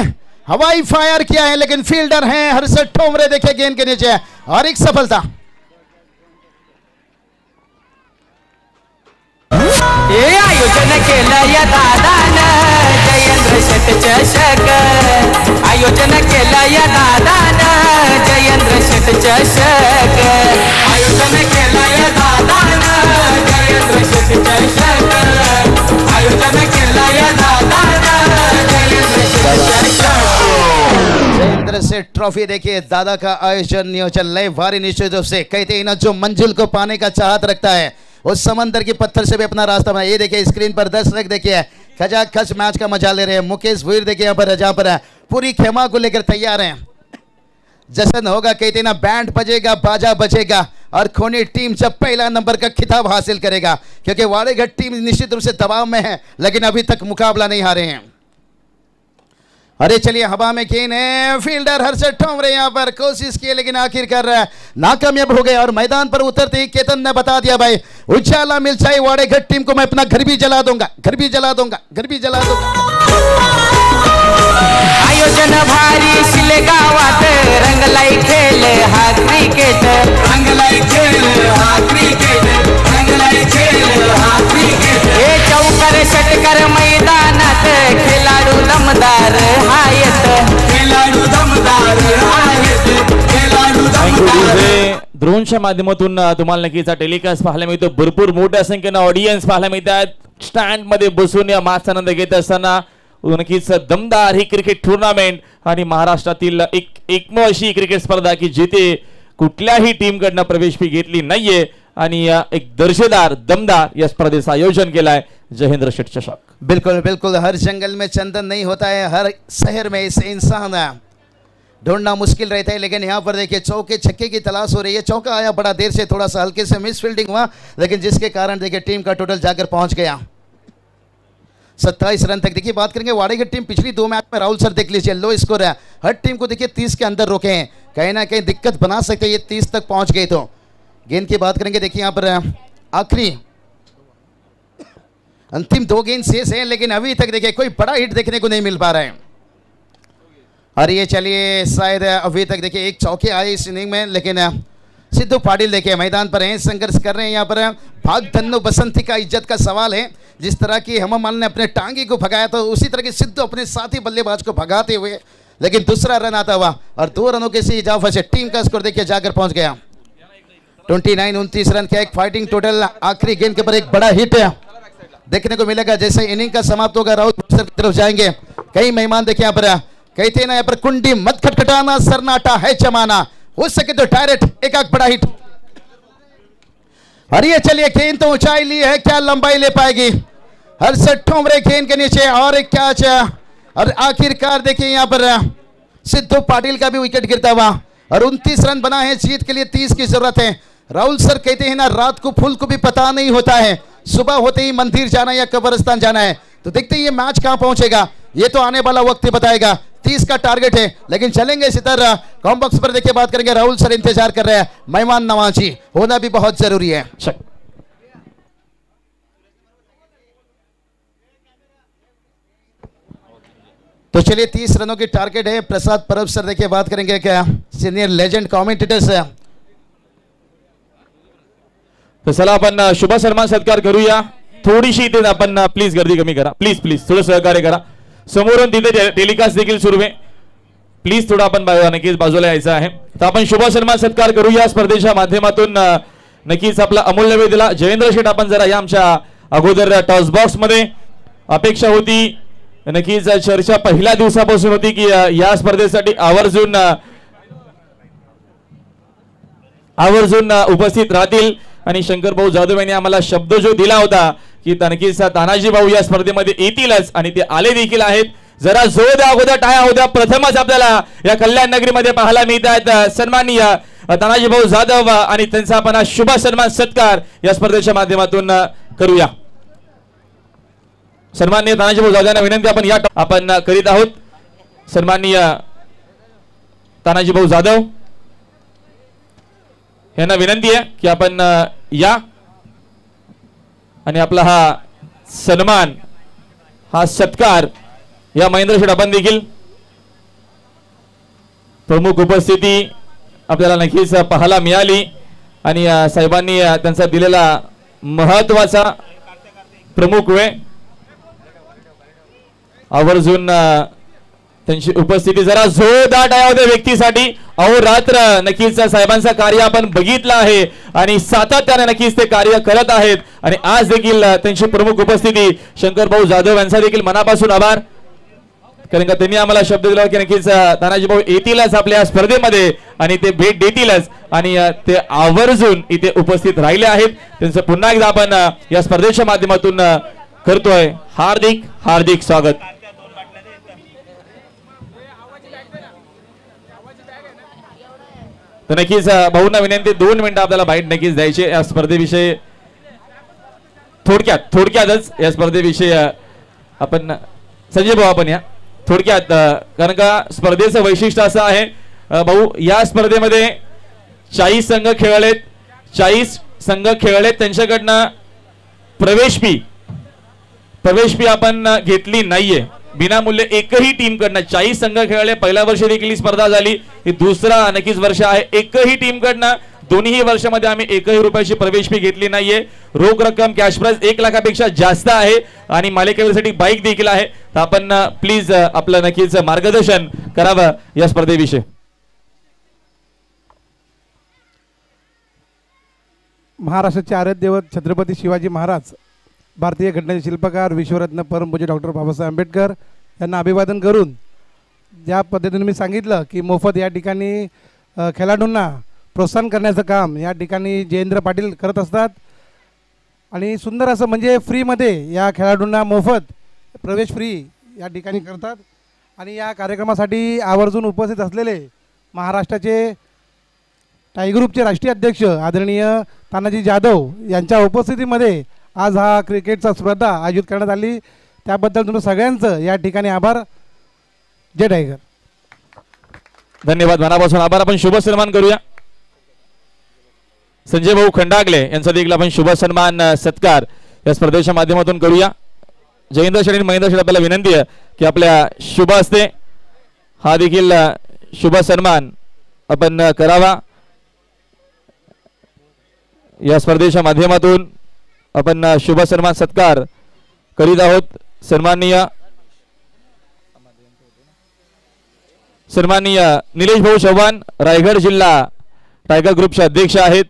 हवाई फायर किया है, लेकिन फील्डर हैं हर्षद ठोमरे देखे गेंद के नीचे। और एक सफलता। आयोजन केलं या दादानं, जयेंद्र शेट चषक। आयोजन या दादानं, जयेंद्र शेट चषक। आयोजन केलं या दादानं। ट्रॉफी देखिए, दादा का आयोजन नियोजन लय भारी निश्चित रूप से। कहते हैं ना जो मंजिल को पाने का चाहत रखता है उस समंदर की पत्थर से भी अपना रास्ता बना ये देखिए, स्क्रीन पर दर्शक देखिए खजा खच मैच का मज़ा ले रहे हैं। मुकेश वीर देखिए, यहाँ पर जहाँ पर है। पूरी खेमा को लेकर तैयार हैं। जश्न होगा, कहते ना, बैंड बजेगा, बाजा बजेगा। और खोनी टीम जब पहला नंबर का खिताब हासिल करेगा, क्योंकि वाड़ेगढ़ टीम निश्चित रूप से दबाव में है, लेकिन अभी तक मुकाबला नहीं हारे हैं। अरे चलिए, हवा में गेंद है फील्डर हर्षद ठोमरे यहाँ पर, कोशिश की, लेकिन आखिर कर रहा आखिरकार नाकामयाब हो गए और मैदान पर उतरते ही केतन ने बता दिया, भाई, उजाला मिल वाड़ेगढ़ टीम को, मैं अपना घर भी जला दूँगा, घर भी जला दूँगा, घर भी जला दूँगा। आयोजन भारी शिले गावात रंगलाई खेळ हा क्रिकेट रंगलाई खेळ हा क्रिकेट रंगलाई खेळ हा क्रिकेट हे चौकर षटकर मैदानात खेळाडू दमदार हायत. खेळाडू दमदार आहेत खेळाडू दमदार. ड्रोनच्या माध्यमातून तुम्हाला नक्कीच टेलिकास्ट पाहायला मिळतो. भरपूर मोठ्या संख्येनं ऑडियन्स पाहायला मिळतात. स्टँडमध्ये बसून या माच आनंद घेत असताना नक्कीच दमदार ही क्रिकेट टुर्नामेंट आणि महाराष्ट्रातील एक एकमेव क्रिकेट स्पर्धा की जिथे कुठल्याही टीमकडनं प्रवेश फ़ी घेतली आणि अ, एक दर्जेदार दमदार या स्पर्धेचं आयोजन केलंय जयेंद्र शेठ चषक. बिल्कुल बिल्कुल. हर जंगल में चंदन नहीं होता है हर शहर में इसे इंसान ढूंढना मुश्किल रहता है लेकिन यहाँ पर देखिए चौके छक्के की तलाश हो रही है। चौका आया बड़ा देर से थोड़ा सा हल्के से मिस फील्डिंग हुआ लेकिन जिसके कारण देखिए टीम का टोटल जाकर पहुँच गया। सत्ताईस रन तक। देखिए, बात करेंगे वाड़ेगढ़ टीम, पिछली दो मैच में राहुल सर देख लीजिए, लो स्कोर है। हर टीम को देखिए, तीस के अंदर रोके हैं। कहीं ना कहीं दिक्कत बना सकते ये तीस तक पहुँच गए तो। गेंद की बात करेंगे, देखिए यहाँ पर आखिरी। अंतिम दो गेंद शेष हैं, लेकिन अभी तक देखिए, कोई बड़ा हिट देखने को नहीं मिल पा रहा है। और ये चलिए, शायद अभी तक देखिए, एक चौके आए इस इनिंग में, लेकिन सिद्धू पाटिल देखिए, मैदान पर हैं, संघर्ष कर रहे हैं यहाँ पर। भाग धन्नो बसंती का इज़्ज़त का सवाल है। जिस तरह की हेमा मालिनी ने अपने टांगी को भगाया तो उसी तरह के सिद्धू अपने साथी बल्लेबाज को भगाते हुए, लेकिन दूसरा रन आता हुआ, और दो रनों के से इजाफा से टीम का स्कोर देखिए, जाकर पहुँच गया। ट्वेंटी नाइन, उनतीस रन का एक फाइटिंग टोटल आखिरी गेंद के ऊपर एक बड़ा हिट है। देखने को मिलेगा, जैसे इनिंग का समाप्त होगा राउत सर की तरफ़ जाएँगे। कई मेहमान देखे यहाँ पर, कहते ना, यहाँ पर कुंडी मत खटखटाना, सरनाटा है जमाना। हो सके तो डायरेक्ट एक आग बड़ा हिट ये चलिए गेंद तो ऊंचाई ली है, क्या लंबाई ले पाएगी? हर से ठोमरे गेंद के नीचे, और एक कैच और आखिरकार देखिए यहाँ पर, सिद्धू पाटिल का भी विकेट गिरता हुआ। और 29 रन बना है, जीत के लिए 30 की ज़रूरत है। राहुल सर कहते हैं ना, रात को फूल को भी पता नहीं होता है। सुबह होते ही मंदिर जाना या कब्रस्तान जाना है। तो देखते हैं ये मैच कहाँ पहुंचेगा। ये तो आने वाला वक्त ही बताएगा। तीस का टारगेट है लेकिन चलेंगे सितर कॉम बॉक्स पर देखिए बात करेंगे राहुल सर इंतज़ार कर रहे हैं। मेहमान नवाजी होना भी बहुत ज़रूरी है। तो चलिए तीस रनों की टारगेट है। प्रसाद परब सर देखिए बात करेंगे क्या? सीनियर लेजेंड कॉमेंटेटर्स है। तर चला आपण अ, शुभ सन्मान सत्कार करूया। थोडीशी इथे आपण प्लीज़ गर्दी कमी करा। प्लीज़ प्लीज़ थोडं सहकार्य करा। समोरून तिथे टेलिकास्ट देखील सुरू आहे. प्लीज थोडं आपण नक्कीच बाजूला यायचं आहे. तर आपण शुभ सन्मान सत्कार करूया स्पर्धेच्या माध्यमातून. नक्कीच आपला अमूल्य वेळ दिला. जयेंद्र शेठ आपण जरा या आमच्या अगोदर टॉस बॉक्समध्ये अपेक्षा होती. नक्कीच चर्चा पहिल्या दिवसापासून होती की या स्पर्धेसाठी आवर्जून आवर्जून उपस्थित राहतील. आणि शंकर भाऊ जाधव यांनी आम्हाला शब्द जो दिला होता की नक्कीच तानाजी भाऊ या स्पर्धेमध्ये येतीलच आणि ते आले देखील आहेत. जरा जोर द्या अगोदर टाळ्या होत्या प्रथमच आपल्याला या कल्याण नगरीमध्ये पाहायला मिळत आहेत सन्माननीय तानाजी भाऊ जाधव आणि त्यांचा आपण हा शुभ सन्मान सत्कार या स्पर्धेच्या माध्यमातून करूया. सन्माननीय तानाजी भाऊ जाधव यांना विनंती आपण या आपण करीत आहोत. सन्माननीय तानाजी भाऊ जाधव यांना विनंती आहे की आपण या. आणि आपला हा सन्मान हा सत्कार या महेंद्र शेठ देखील प्रमुख उपस्थिती आपल्याला नक्कीच पाहायला मिळाली. आणि साहेबांनी त्यांचा दिलेला महत्त्वाचा प्रमुख वेळ. आवर्जून त्यांची उपस्थिती जरा जोरदार आहे त्या व्यक्तीसाठी. अहो रात्र नक्कीच साहेबांचं कार्य आपण बघितलं आहे आणि सातत्याने नक्कीच ते कार्य करत आहेत. आणि आज देखील त्यांची प्रमुख उपस्थिती शंकर भाऊ जाधव यांचा देखील मनापासून आभार. कारण का त्यांनी आम्हाला शब्द दिला की नक्कीच तानाजी भाऊ येतीलच आपल्या स्पर्धेमध्ये आणि ते भेट देतीलच. आणि ते आवर्जून इथे उपस्थित राहिले आहेत. त्यांचं पुन्हा एकदा आपण या स्पर्धेच्या माध्यमातून करतोय हार्दिक हार्दिक स्वागत. तर नक्कीच भाऊंना विनंती दोन मिनिटं आपल्याला बाईट नक्कीच द्यायची या स्पर्धेविषयी थोडक्यात थोडक्यातच या स्पर्धेविषयी आपण संजय भाऊ आपण या. थोडक्यात कारण का स्पर्धेचं वैशिष्ट्य असं आहे भाऊ या स्पर्धेमध्ये चाळीस संघ खेळलेत. चाळीस संघ खेळलेत. त्यांच्याकडनं प्रवेश फी प्रवेश फी आपण घेतली नाहीये. विनामूल्य एकही टीम कडनं. चाळीस संघ खेळले पहिल्या वर्षी देखील ही स्पर्धा झाली. ही दुसरा नक्कीच वर्ष आहे. एकही टीम कडनं दोन्ही वर्षामध्ये आम्ही एकही रुपयाची प्रवेश फी घेतली नाहीये. रोख रक्कम कॅश प्राइस एक लाखापेक्षा जास्त आहे आणि मालिकेसाठी बाईक देखील आहे. तर आपण प्लीज आपलं नक्कीच मार्गदर्शन करावं या स्पर्धेविषयी. महाराष्ट्राचे आराध्य दैवत छत्रपती शिवाजी महाराज भारतीय घटनेचे शिल्पकार विश्वरत्न परमपूज्य डॉक्टर बाबासाहेब आंबेडकर यांना अभिवादन करून ज्या पद्धतीने मी सांगितलं की मोफत या ठिकाणी खेळाडूंना प्रोत्साहन करण्याचं काम या ठिकाणी जयेंद्र पाटील करत असतात. आणि सुंदर असं म्हणजे फ्रीमध्ये या खेळाडूंना मोफत प्रवेश फ्री या ठिकाणी करतात. आणि या कार्यक्रमासाठी आवर्जून उपस्थित असलेले महाराष्ट्राचे टायग्रुपचे राष्ट्रीय अध्यक्ष आदरणीय तानाजी जाधव यांच्या उपस्थितीमध्ये आज हा क्रिकेटचा स्पर्धा आयोजित करण्यात आली. त्याबद्दल तुम्ही सगळ्यांचं या ठिकाणी आभार. जय टायगर. धन्यवाद. मनापासून आभार. आपण शुभ सन्मान करूया. संजय भाऊ खंडागले यांचा देखील आपण शुभ सन्मान सत्कार या स्पर्धेच्या माध्यमातून करूया. जयेंद्र शेठ आणि महेंद्र शेठ आपल्याला विनंती आहे की आपल्या शुभ असते हा देखील शुभ सन्मान आपण करावा. या स्पर्धेच्या माध्यमातून आपण शुभ सन्मान सत्कार करीत आहोत. सन्माननीय सन्माननीय निलेश भाऊ चव्हाण रायगड जिल्हा टायगर ग्रुपचे अध्यक्ष आहेत.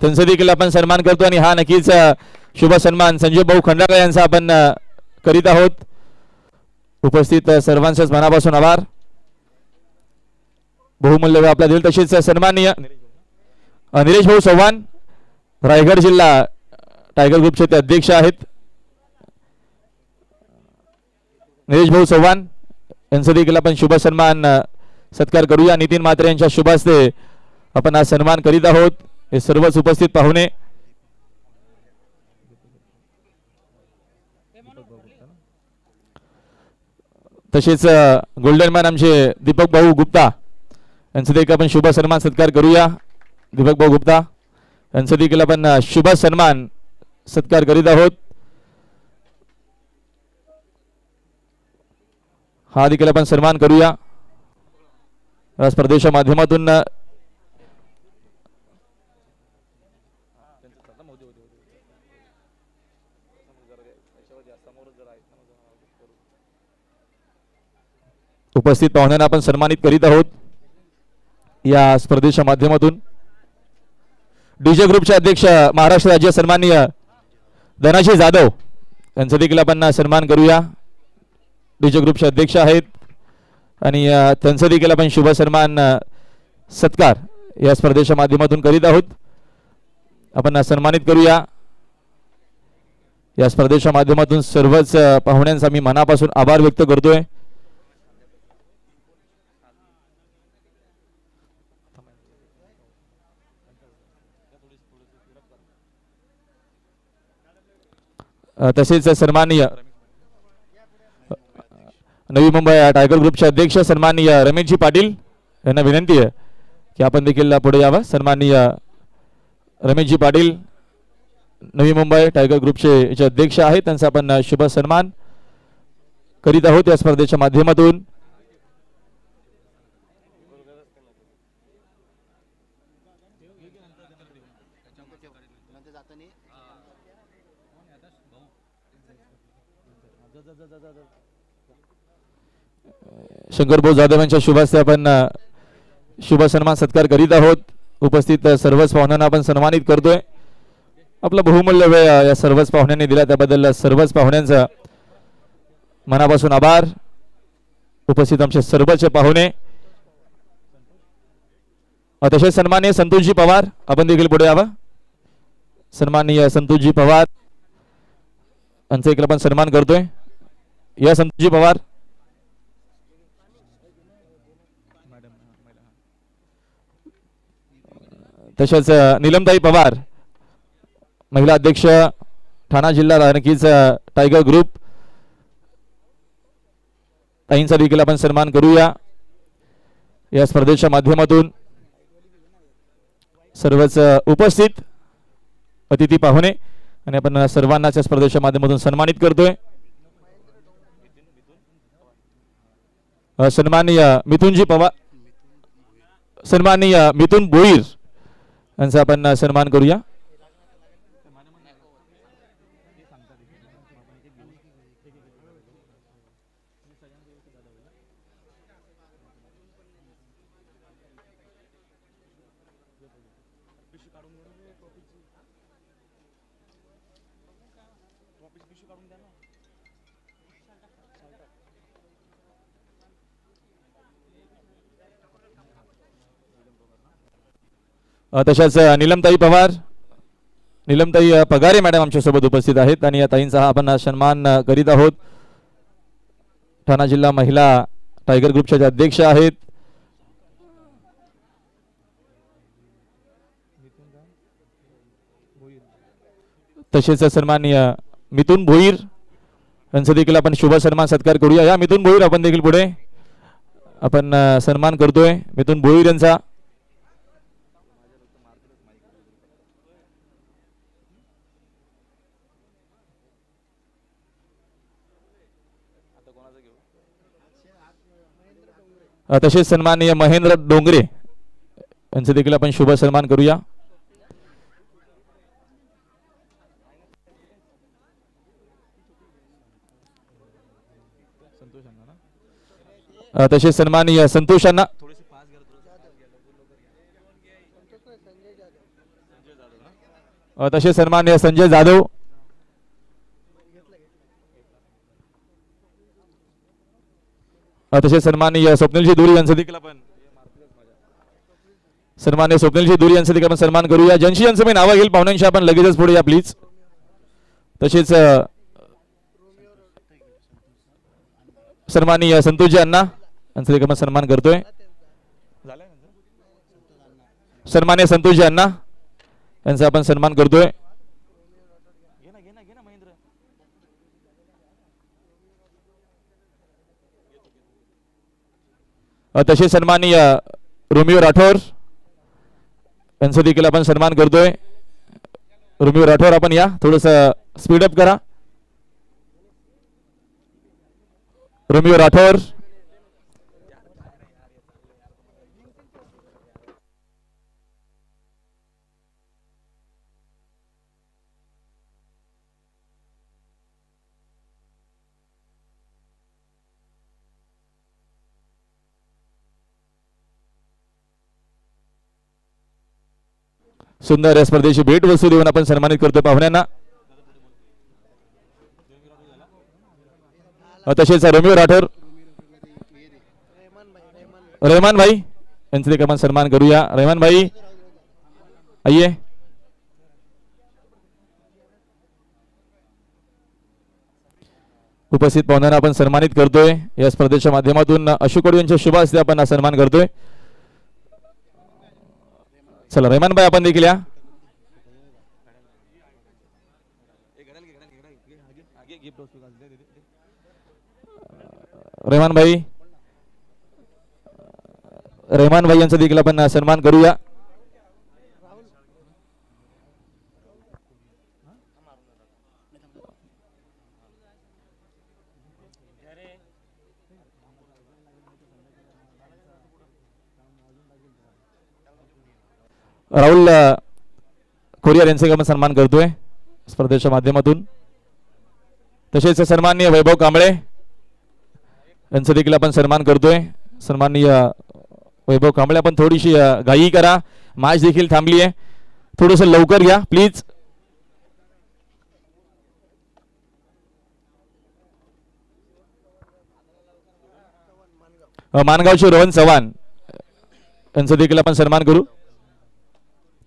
त्यांचा देखील आपण सन्मान करतो आणि हा नक्कीच शुभ सन्मान संजय भाऊ खंडाकर यांचा आपण करीत आहोत. उपस्थित सर्वांचाच मनापासून आभार. बहुमूल्य वेळ आपला दिल तसेच सन्माननीय निलेश भाऊ चव्हाण रायगड जिल्हा टायगर ग्रुपचे ते अध्यक्ष आहेत. निलेश भाऊ चव्हाण यांचा देखील आपण शुभ सन्मान सत्कार करूया. नितीन मात्रे यांच्या शुभास्ते आपण हा सन्मान करीत आहोत. हे सर्वच उपस्थित पाहुणे. तसेच गोल्डन मॅन आमचे दीपक भाऊ गुप्ता यांचं देखील आपण शुभ सन्मान सत्कार करूया. दीपक भाऊ गुप्ता यांचं देखील आपण शुभ सन्मान सत्कार करीत आहोत. हा देखील आपण सन्मान करूया. या स्पर्धेच्या माध्यमातून उपस्थित पाहुण्यांना आपण सन्मानित करीत आहोत. या स्पर्धेच्या माध्यमातून. डीजे ग्रुपचे अध्यक्ष महाराष्ट्र राज्य सन्माननीय धनाजी जाधव यांचा देखील आपण सन्मान करूया. डीजे ग्रुपचे अध्यक्ष आहेत. आणि त्यांचा देखील आपण शुभ सन्मान सत्कार या स्पर्धेच्या माध्यमातून करीत आहोत. आपण सन्मानित करूया. या स्पर्धेच्या माध्यमातून सर्वच पाहुण्यांचा मी मनापासून आभार व्यक्त करतोय. तसेच सन्माननीय नवी मुंबई टायगर ग्रुपचे अध्यक्ष सन्माननीय रमेशजी पाटील यांना विनंती आहे की आपण देखील पुढे यावं. सन्माननीय रमेशजी पाटील नवी मुंबई टायगर ग्रुपचे जे अध्यक्ष आहेत. त्यांचा आपण शुभ सन्मान करीत आहोत या स्पर्धेच्या माध्यमातून. शंकरभाऊ जाधव यांच्या शुभ आपण शुभ सन्मान सत्कार करीत आहोत. उपस्थित सर्वच पाहुण्यांना आपण सन्मानित करतोय. आपला बहुमूल्य वेळ या सर्वच पाहुण्यांनी दिला. त्याबद्दल सर्वच पाहुण्यांचा मनापासून आभार. उपस्थित आमचे सर्वच पाहुणे. अतिशय तसेच सन्माननीय संतोषजी पवार. आपण देखील पुढे यावं. सन्माननीय संतोषजी पवार. यांचा इकडे आपण सन्मान करतोय. या संतोषजी पवार. तसेच निलमताई नीलमताई पवार महिला अध्यक्ष ठाणा जिल्हा नक्कीच टायगर ग्रुप. ताईंचा देखील आपण सन्मान करूया. या स्पर्धेच्या माध्यमातून सर्वच उपस्थित. अतिथी पाहुणे. आणि आपण सर्वांनाच या स्पर्धेच्या माध्यमातून सन्मानित करतोय. सन्माननीय मिथुनजी पवार सन्माननीय मिथुन भोईर यांचा आपण सन्मान करूया. तशाच नीलमताई पवार नीलमताई पगारे मॅडम आमच्यासोबत उपस्थित आहेत आणि या ताईंचा हा आपण सन्मान करीत आहोत. ठाणा जिल्हा महिला टायगर ग्रुपच्या ज्या अध्यक्ष आहेत तसेच सन्माननीय मिथुन भोईर यांचा देखील आपण शुभ सन्मान सत्कार करूया. या मिथुन भोईर आपण देखील पुढे आपण सन्मान करतोय. मिथुन भोईर यांचा तसेच सन्माननीय महेंद्र डोंगरे यांचं देखील आपण शुभ सन्मान करूया. तसेच सन्माननीय संतोष तसेच सन्माननीय संजय जाधव. तसेच सन्माननीय स्वप्नीलजी दुरी यांचं देखील आपण सन्मान्य स्वप्नीलजी दुरी यांचं देखील आपण सन्मान करूया. जनशी यांचं मी नावं घेईल. पाहुण्यांशी आपण लगेचच पुढे या प्लीज तसेच अ, सन्माननीय संतोषजी अण्णा यांचं देखील आपण सन्मान करतोय. सन्मान्य संतोषजी अण्णा यांचा आपण सन्मान करतोय. तसे तसेच सन्माननीय रोमिओ राठोर यांचं देखील आपण सन्मान करतोय रोमिओ राठोर आपण या थोडस स्पीडअप करा। रोमिओ राठोर सुंदर या स्पर्धेची भेट वस्तू देऊन आपण सन्मानित करतो पाहुण्यांना. तसेच रोमिओ राठोर. रहमान भाई यांचं देखील आपण सन्मान करूया. रहमान भाई आइए उपस्थित पाहुण्यांना आपण सन्मानित करतोय. या स्पर्धेच्या माध्यमातून अशोक यांच्या शुभ हस्ते आपण सन्मान करतोय. चला रहमान भाई आपण देखील या. रहमान भाई रहमान भाई यांचा देखील आपण सन्मान करूया. राहुल कोरियर यांचा आपण सन्मान करतोय स्पर्धेच्या माध्यमातून. तसेच सन्माननीय वैभव कांबळे यांचा देखील आपण सन्मान करतोय. सन्माननीय वैभव कांबळे आपण थोडीशी घाई करा. मॅच देखील थांबली आहे. थोडस लवकर घ्या प्लीज अ, मानगावचे रोहन चव्हाण यांचा देखील आपण सन्मान करू.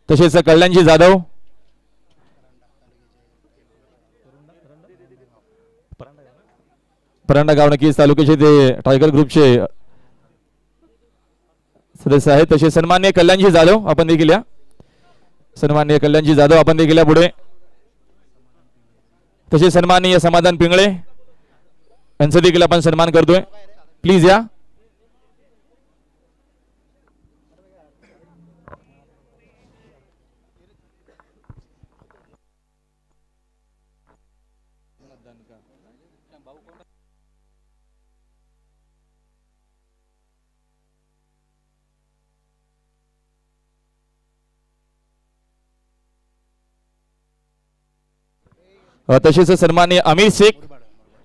तसेच कल्याणजी जाधव. परांडा गाव नक्कीच तालुक्याचे ते टायगर ग्रुपचे सदस्य आहेत. तसे सन्मान्य कल्याणजी जाधव आपण देखील या. सन्मान्य कल्याणजी जाधव आपण देखील या पुढे. तसे सन्माननीय समाधान पिंगळे यांचं देखील आपण सन्मान करतोय. प्लीज या. तसेच सन्माननीय अमित शेख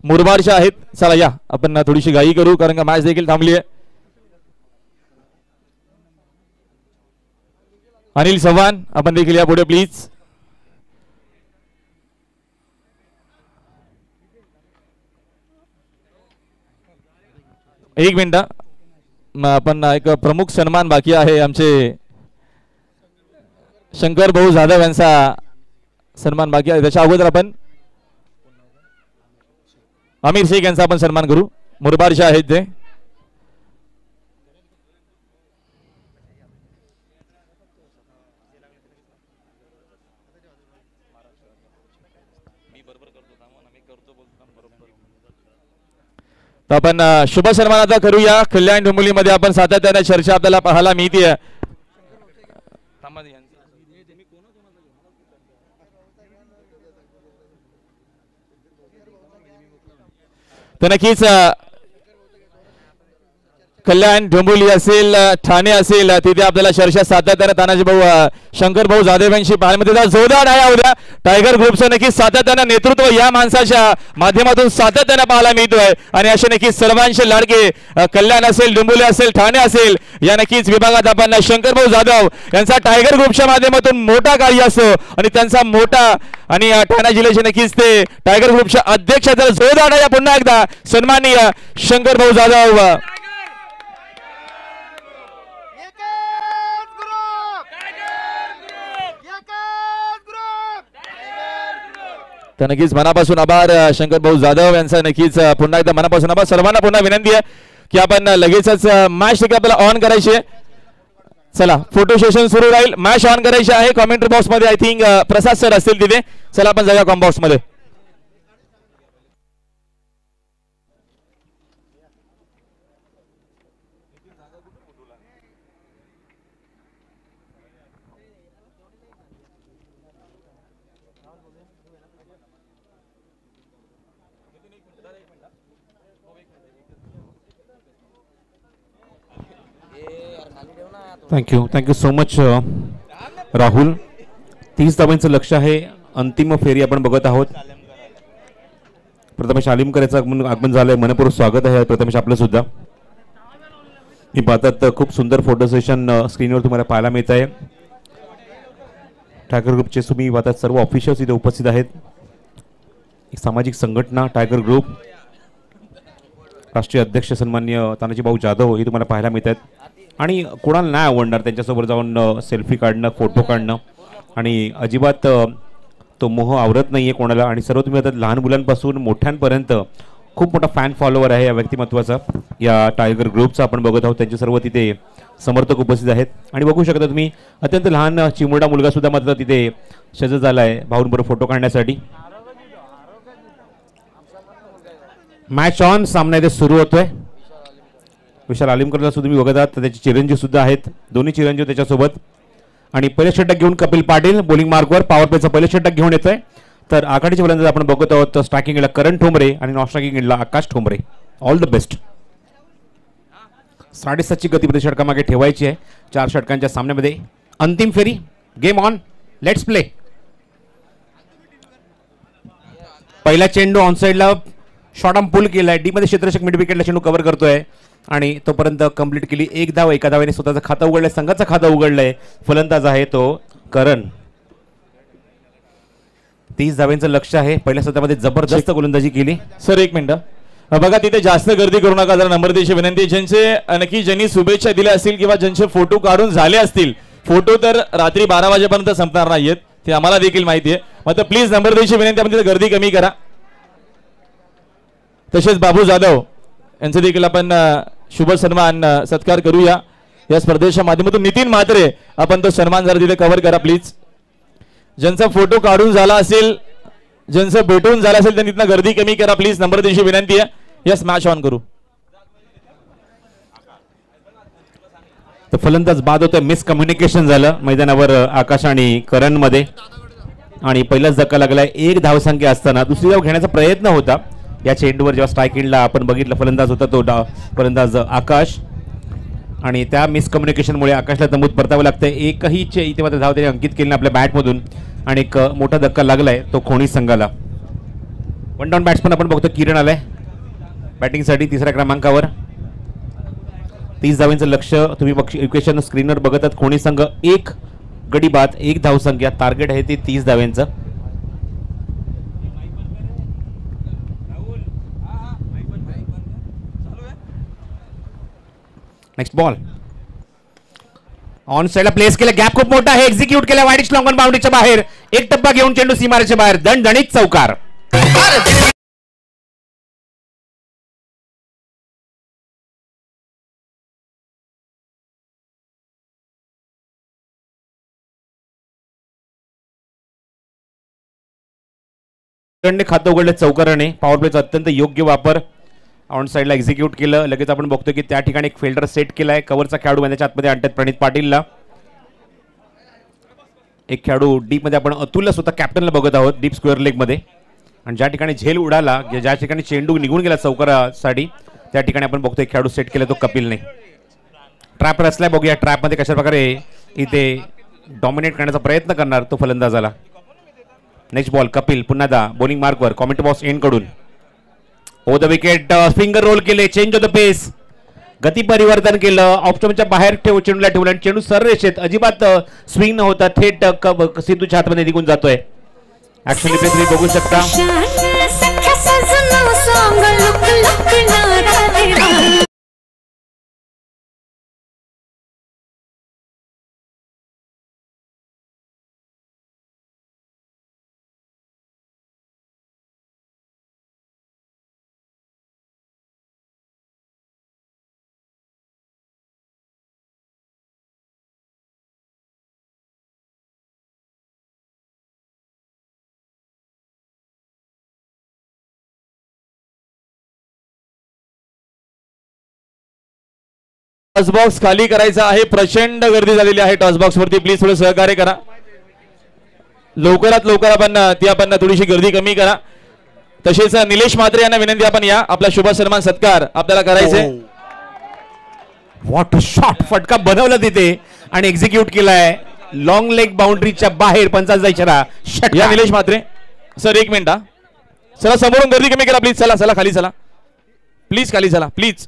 मुरबाडचे आहेत. चला या आपण थोडीशी घाई करू कारण का मॅच देखील थांबली आहे. अनिल चव्हाण आपण देखील या पुढे प्लीज एक मिनिट आपण एक प्रमुख सन्मान बाकी आहे आमचे शंकर भाऊ जाधव यांचा सन्मान बाकी आहे. त्याच्या अगोदर आपण अमीर शेख यांचा आपण सन्मान करू. मुरबाडचे आहेत ते. आपण शुभ सन्मान आता करूया. कल्याण डोंबिवलीमध्ये आपण सातत्याने चर्चा आपल्याला पाहायला मिळते तर नक्कीच कल्याण डोंबिवली असेल ठाणे असेल तिथे आपल्याला चर्चा सातत्याने तानाजी भाऊ शंकर भाऊ जाधव यांची पाहण्यामध्ये जोरदार आहे उद्या. टायगर ग्रुपचं नक्कीच सातत्यानं नेतृत्व या माणसाच्या माध्यमातून सातत्यानं पाहायला मिळतोय. आणि असे नक्कीच सर्वांचे लाडके कल्याण असेल डोंबिवली असेल ठाणे असेल या नक्कीच विभागात आपण शंकर भाऊ जाधव यांचा टायगर ग्रुपच्या माध्यमातून मोठा कार्य असतो. आणि त्यांचा मोठा आणि ठाणे जिल्ह्याचे नक्कीच ते टायगर ग्रुपच्या अध्यक्ष तर जोरदार आहे पुन्हा एकदा सन्माननीय शंकर भाऊ जाधव. तर नक्कीच मनापासून आभार शंकर भाऊ जाधव यांचा नक्कीच पुन्हा एकदा मनापासून आभार. सर्वांना पुन्हा विनंती आहे की आपण लगेचच मॅच देखील आपल्याला ऑन करायची आहे. चला फोटो सेशन सुरू राहील. मॅच ऑन करायची आहे. कॉमेंट्री बॉक्समध्ये आय थिंक प्रसाद सर असतील तिथे. चला आपण जाऊया comm box thank you thank you so much Rahul तीस धावांचं लक्ष आहे. अंतिम फेरी आपण बघत आहोत. प्रथमेश आलिमकर आगमन आगमन झालंय. मनपूर्वक स्वागत आहे. प्रथमेश आपलं सुद्धा. मी पाहतात खूप सुंदर फोटो सेशन स्क्रीनवर तुम्हाला पाहायला मिळत आहे. टायगर ग्रुपचे तुम्ही पाहतात सर्व ऑफिशियल्स इथे उपस्थित आहेत. एक सामाजिक संघटना टायगर ग्रुप राष्ट्रीय अध्यक्ष सन्मान्य तानाजी भाऊ जाधव हे तुम्हाला पाहायला मिळत आहेत. आणि कोणाला नाही आवडणार त्यांच्यासोबत जाऊन सेल्फी काढणं फोटो काढणं. आणि अजिबात तो मोह आवरत नाही आहे कोणाला. आणि सर्व तुम्ही आता लहान मुलांपासून मोठ्यांपर्यंत खूप मोठा फॅन फॉलोवर आहे या व्यक्तिमत्वाचा. या टायगर ग्रुपचा आपण बघत आहोत. त्यांचे सर्व तिथे समर्थक उपस्थित आहेत. आणि बघू शकता तुम्ही अत्यंत लहान चिमुरडा मुलगासुद्धा मात्र तिथे सज्ज झाला आहे भाऊंबरोबर फोटो काढण्यासाठी. मॅच ऑन सामना इथे सुरू होतोय. विशाल आलिमकरला सुद्धा तुम्ही बघत आहात. तर त्याचे चिरंजीवसुद्धा आहेत. दोन्ही चिरंजीव त्याच्यासोबत. आणि पहिले षटक घेऊन कपिल पाटील बॉलिंग मार्कवर पॉवर प्लेचं पहिले षटक घेऊन येतोय. तर आघाडीच्या फलंदाज आपण बघत आहोत. स्ट्रायकिंगला करण ठोंबरे आणि non स्ट्रायकिंगला Akash Thombre. All the best साडेसातची गती प्रति षटकामागे ठेवायची आहे. चार षटकांच्या सामन्यामध्ये अंतिम फेरी. गेम ऑन लेट्स प्ले पहिला चेंडू ऑन साईडला शॉर्ट ऑन पुल केलाय. डी मध्ये क्षेत्ररक्षक मिड विकेटला चेंडू कव्हर करतोय. आणि तोपर्यंत कंप्लीट केली. एक धाव एका धावेने स्वतःचं खातं उघडलंय संघाचं खातं उघडलंय. फलंदाज आहे तो करण. तीस धावेंचं लक्ष आहे. पहिल्या सत्रामध्ये जबरदस्त गोलंदाजी केली. सर एक मिनिट. बघा तिथे जास्त गर्दी करू नका. जरा नंबर द्यायची विनंती. ज्यांचे नक्की ज्यांनी शुभेच्छा दिल्या असतील किंवा ज्यांचे फोटो काढून झाले असतील. फोटो तर रात्री बारा वाजेपर्यंत संपणार नाहीयेत. ते आम्हाला देखील माहिती आहे. मात्र प्लीज नंबर द्यायची विनंती आपण तिथे गर्दी कमी करा. तसेच बाबू जाधव यांचे देखील आपण शुभ सन्मान सत्कार करूया. या स्पर्धेच्या माध्यमातून नितीन म्हात्रे आपण तो सन्मान जरा तिथे कव्हर करा प्लीज ज्यांचा फोटो काढून झाला असेल ज्यांचं भेटून झालं असेल त्यांनी तिथं गर्दी कमी करा प्लीज नंबर दिवशी विनंती आहे. यस मॅच ऑन करू. तर फलंदाज बाद होतं मिसकम्युनिकेशन झालं मैदानावर आकाश आणि करणमध्ये. आणि पहिलाच धक्का लागलाय. एक धावसंख्या असताना दुसरी धाव घेण्याचा प्रयत्न होता. या चेंडूवर जेव्हा स्ट्राईक इनला आपण बघितलं फलंदाज होता तो डा फलंदाज आकाश. आणि त्या मिसकम्युनिकेशनमुळे आकाशला तंबूत परतावं लागतं एकही चे इथे मात्र धाव त्याने अंकित केलं आपल्या बॅटमधून आणि एक मोठा धक्का लागलाय तो खोणी संघाला. वन डाऊन बॅट्समन आपण बघतो किरण आलाय. बॅटिंगसाठी तिसऱ्या क्रमांकावर. तीस धावांचं लक्ष तुम्ही बघ इक्वेशन स्क्रीनवर बघत आहात खोणी संघ एक गडी बाद एक धावसंख्या. टार्गेट आहे ते तीस धावेंचं. नेक्स्ट बॉल ऑन साईडला प्लेस केलं. गॅप खूप मोठा आहे. एक्झिक्यूट केला. वाईट लॉंग बाउंड्रीच्या बाहेर. एक टप्पा घेऊन चेंडू सीमारेच्या बाहेर दणदणीत चौकार. कडने खातं उघडलं चौकाराने. पॉवर प्लेचा अत्यंत योग्य वापर. ऑन साईडला एक्झिक्यूट केलं. लगेच आपण बघतो की त्या ठिकाणी एक फिल्डर सेट केला आहे कवरचा खेळाडू त्याच्या आतमध्ये आणतात प्रणित पाटीलला. एक खेळाडू डीपमध्ये आपण अतुलला स्वतः कॅप्टनला बघत आहोत डीप स्क्वेअर लेगमध्ये आणि ज्या ठिकाणी झेल उडाला ज्या- ज्या ठिकाणी चेंडू निघून गेला चौकारासाठी त्या ठिकाणी आपण बघतो एक खेळाडू सेट केला तो कपिलने. ट्रॅप रचलाय. बघूया ट्रॅपमध्ये कशा प्रकारे इथे डॉमिनेट करण्याचा प्रयत्न करणार तो फलंदाजाला. नेक्स्ट बॉल कपिल पुन्हा दा बॉलिंग मार्कवर comment box एंडकडून over the wicket finger roll केले चेंज ऑफ द पेस गती परिवर्तन केलं ऑप्शनच्या बाहेर ठेव चेंडूला ठेवलं आणि चेंडू सररेषेत अजिबात स्विंग न होता थेट अ, सिद्धूच्या हातमध्ये निघून जातोय ऍक्शन रिप्ले तुम्ही बघू शकता टॉस बॉक्स खाली करायचा आहे. प्रचंड गर्दी झालेली आहे टॉस बॉक्स वरती प्लीज थोडं सहकार्य करा. लवकरात लवकर आपण ती आपण थोडीशी गर्दी कमी करा. तसेच निलेश म्हात्रे यांना विनंती आपण या. आपला शुभ सन्मान सत्कार आपल्याला करायचे. वॉट शॉट फटका बनवला तिथे आणि एक्झिक्यूट केलाय. लॉंग लेग बाउंड्रीच्या बाहेर पंचाचा इशारा या. निलेश म्हात्रे. सर एक मिनिट हा. चला समोरून गर्दी कमी करा प्लीज चला चला खाली चला. प्लीज खाली चला. प्लीज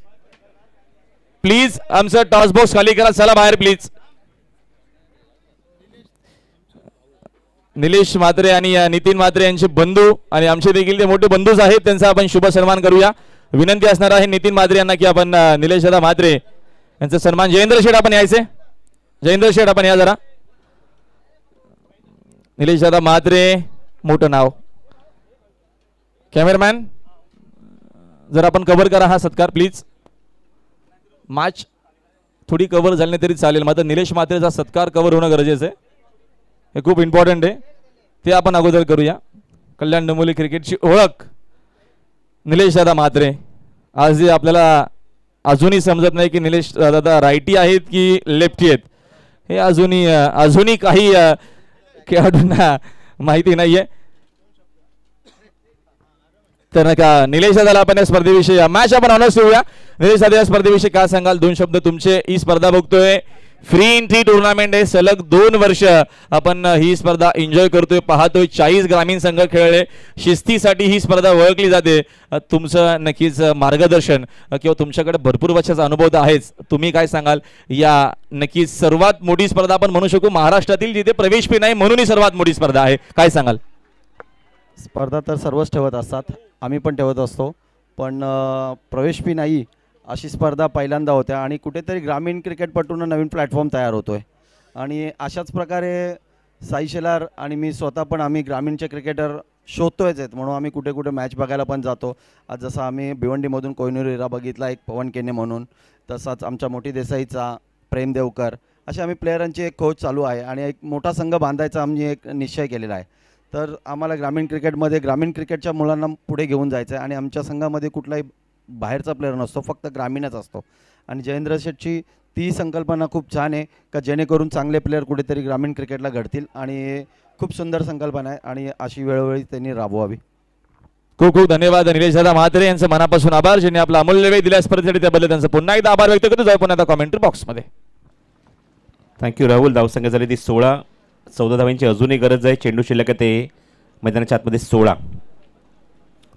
प्लीज आमचं टॉस बॉक्स खाली करा चला बाहेर प्लीज. निलेश म्हात्रे आणि नितीन म्हात्रे यांचे बंधू आणि आमचे देखील ते मोठे बंधूच आहेत त्यांचा आपण शुभ सन्मान करूया. विनंती असणार आहे नितीन म्हात्रे यांना की आपण निलेश दादा म्हात्रे यांचा सन्मान जयेंद्र शेठ आपण यायचे. जयेंद्र शेठ आपण या जरा. निलेश दादा म्हात्रे मोठं नाव. कॅमेरामॅन जर आपण कव्हर करा हा सत्कार प्लीज. मॅच थोडी कव्हर झाली नाही तरी चालेल. मात्र निलेश मात्रेचा सत्कार कव्हर होणं गरजेचं आहे. हे खूप इम्पॉर्टंट आहे. ते आपण अगोदर करूया. कल्याण डोंबिवली क्रिकेटची ओळख. निलेश दादा म्हात्रे. आज जे आपल्याला अजूनही समजत नाही की निलेश दादा रायटी आहेत की लेफ्टी आहेत. हे अजूनही अजूनही काही खेळाडूंना माहिती नाही आहे तर का निलेश दादाला आपण या स्पर्धेविषयी मॅच आपण ऑनर्स ठेवूया. निलेश दादा या स्पर्धेविषयी काय सांगाल? दोन शब्द तुमचे. ही स्पर्धा बघतोय. फ्री एंट्री टुर्नामेंट आहे. सलग दोन वर्ष आपण ही स्पर्धा एन्जॉय करतोय. पाहतोय चाळीस ग्रामीण संघ खेळले. शिस्तीसाठी ही स्पर्धा ओळखली जाते. तुमचं नक्कीच मार्गदर्शन किंवा तुमच्याकडे भरपूर वर्षाचा अनुभव तर आहेच. तुम्ही काय सांगाल? या नक्कीच सर्वात मोठी स्पर्धा आपण म्हणू शकू महाराष्ट्रातील जिथे प्रवेश फी नाही म्हणून ही सर्वात मोठी स्पर्धा आहे. काय सांगाल? स्पर्धा तर सर्वच ठेवत असतात. आम्ही पण ठेवत असतो. पण प्रवेश फी नाही अशी स्पर्धा पहिल्यांदा होत्या आणि कुठेतरी ग्रामीण क्रिकेटपटूंना नवीन प्लॅटफॉर्म तयार होतो आहे आणि अशाच प्रकारे साई शेलार आणि मी स्वतः पण आम्ही ग्रामीणचे क्रिकेटर शोधतोयच आहेत. म्हणून आम्ही कुठे कुठे मॅच बघायला पण जातो. आज जसं आम्ही भिवंडीमधून कोयनूर हिरा बघितला एक पवन केने म्हणून तसाच आमच्या मोठी देसाईचा प्रेम देवकर असे आम्ही प्लेयरांची एक कोच चालू आहे आणि एक मोठा संघ बांधायचा आम्ही एक निश्चय केलेला आहे. तर आम्हाला ग्रामीण क्रिकेटमध्ये ग्रामीण क्रिकेटच्या मुलांना पुढे घेऊन जायचं आहे आणि आमच्या संघामध्ये कुठलाही बाहेरचा प्लेअर नसतो फक्त ग्रामीणच असतो. आणि जयेंद्र शेठची ती संकल्पना खूप छान आहे का जेणेकरून चांगले प्लेअर कुठेतरी ग्रामीण क्रिकेटला घडतील आणि खूप सुंदर संकल्पना आहे आणि अशी वेळोवेळी त्यांनी राबवावी. खूप खूप धन्यवाद निलेश दादा म्हात्रे यांचं मनापासून आभार ज्यांनी आपला अमूल्य वेळ दिल्या स्पर्धेसाठी त्याबद्दल त्यांचं पुन्हा एकदा आभार व्यक्त करतो. जाऊ पुन्हा आता कॉमेंट्री बॉक्समध्ये थँक्यू राहुल धावसंख्या झाली ती सोळा चौदा धावांची अजूनही गरज आहे. चेंडू शिल्लक आहे ते मैदानाच्या आतमध्ये सोळा.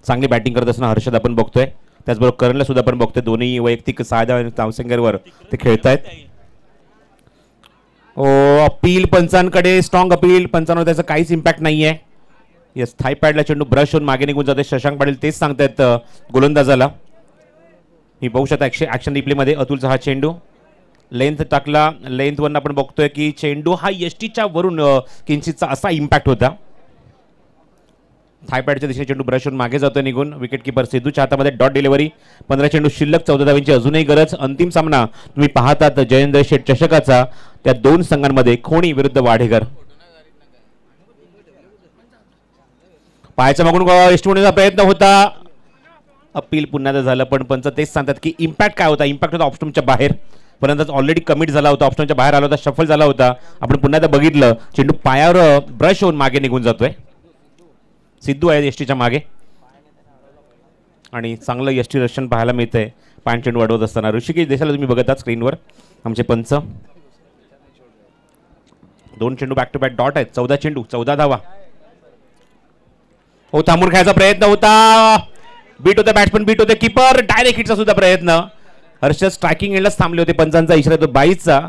चांगली बॅटिंग करत असताना हर्षद आपण बघतोय. त्याचबरोबर करणला सुद्धा आपण बघतोय. दोन्ही वैयक्तिक सहा धाव धावसंख्येवर ते खेळतायत. ओ अपील पंचांकडे स्ट्रॉंग अपील. पंचांवर त्याचा काहीच इम्पॅक्ट नाही आहे येस थाय पॅडला चेंडू ब्रश होऊन मागे निघून जाते शशांक पाटील तेच सांगतायत गोलंदाजाला. मी बघू शकता ॲक्शन ॲक्शन रिप्लेमध्ये अतुलचा हा चेंडू. लेंथ टाकला. लेंथवरून आपण बघतोय की चेंडू हा यष्टीच्या टीच्या वरून किंचितचा असा इम्पॅक्ट होता. थायपॅडच्या दिशेने चेंडू ब्रश होऊन मागे जातोय निघून. विकेट किपर सिद्धूच्या हातामध्ये डॉट डिलिव्हरी पंधरा चेंडू शिल्लक चौदा धावांची अजूनही गरज. अंतिम सामना तुम्ही पाहतात जयेंद्र शेठ चषकाचा. त्या दोन संघांमध्ये खोणी विरुद्ध वाढेकर पायाच्या मागून होण्याचा प्रयत्न होता. अपील पुन्हा झालं पण पंच तेच सांगतात की इम्पॅक्ट काय होता? इम्पॅक्ट होता ऑप्शनच्या बाहेर. परंतु ऑलरेडी कमिट झाला होता ऑप्शनच्या बाहेर आला होता शफल झाला होता. आपण पुन्हा एकदा बघितलं चेंडू पायावर ब्रश होऊन मागे निघून जातोय. सिद्धू आहे एसटीच्या मागे. आणि चांगलं एस टी रक्षण पाहायला मिळतंय. पान चेंडू वाढवत असताना. ऋषिकेश देशाला तुम्ही बघत आहात स्क्रीनवर आमचे पंच. दोन चेंडू बॅक टू बॅक डॉट आहेत. चौदा चेंडू चौदा धावा. हो थांबून खेळायचा प्रयत्न होता. बीट होते बॅट्समन बीट होते किपर डायरेक्ट हिटचा सुद्धा प्रयत्न. हर्षद स्ट्रायकिंग एंडलाच थांबले होते. पंचांचा इशारा तो बाईसचा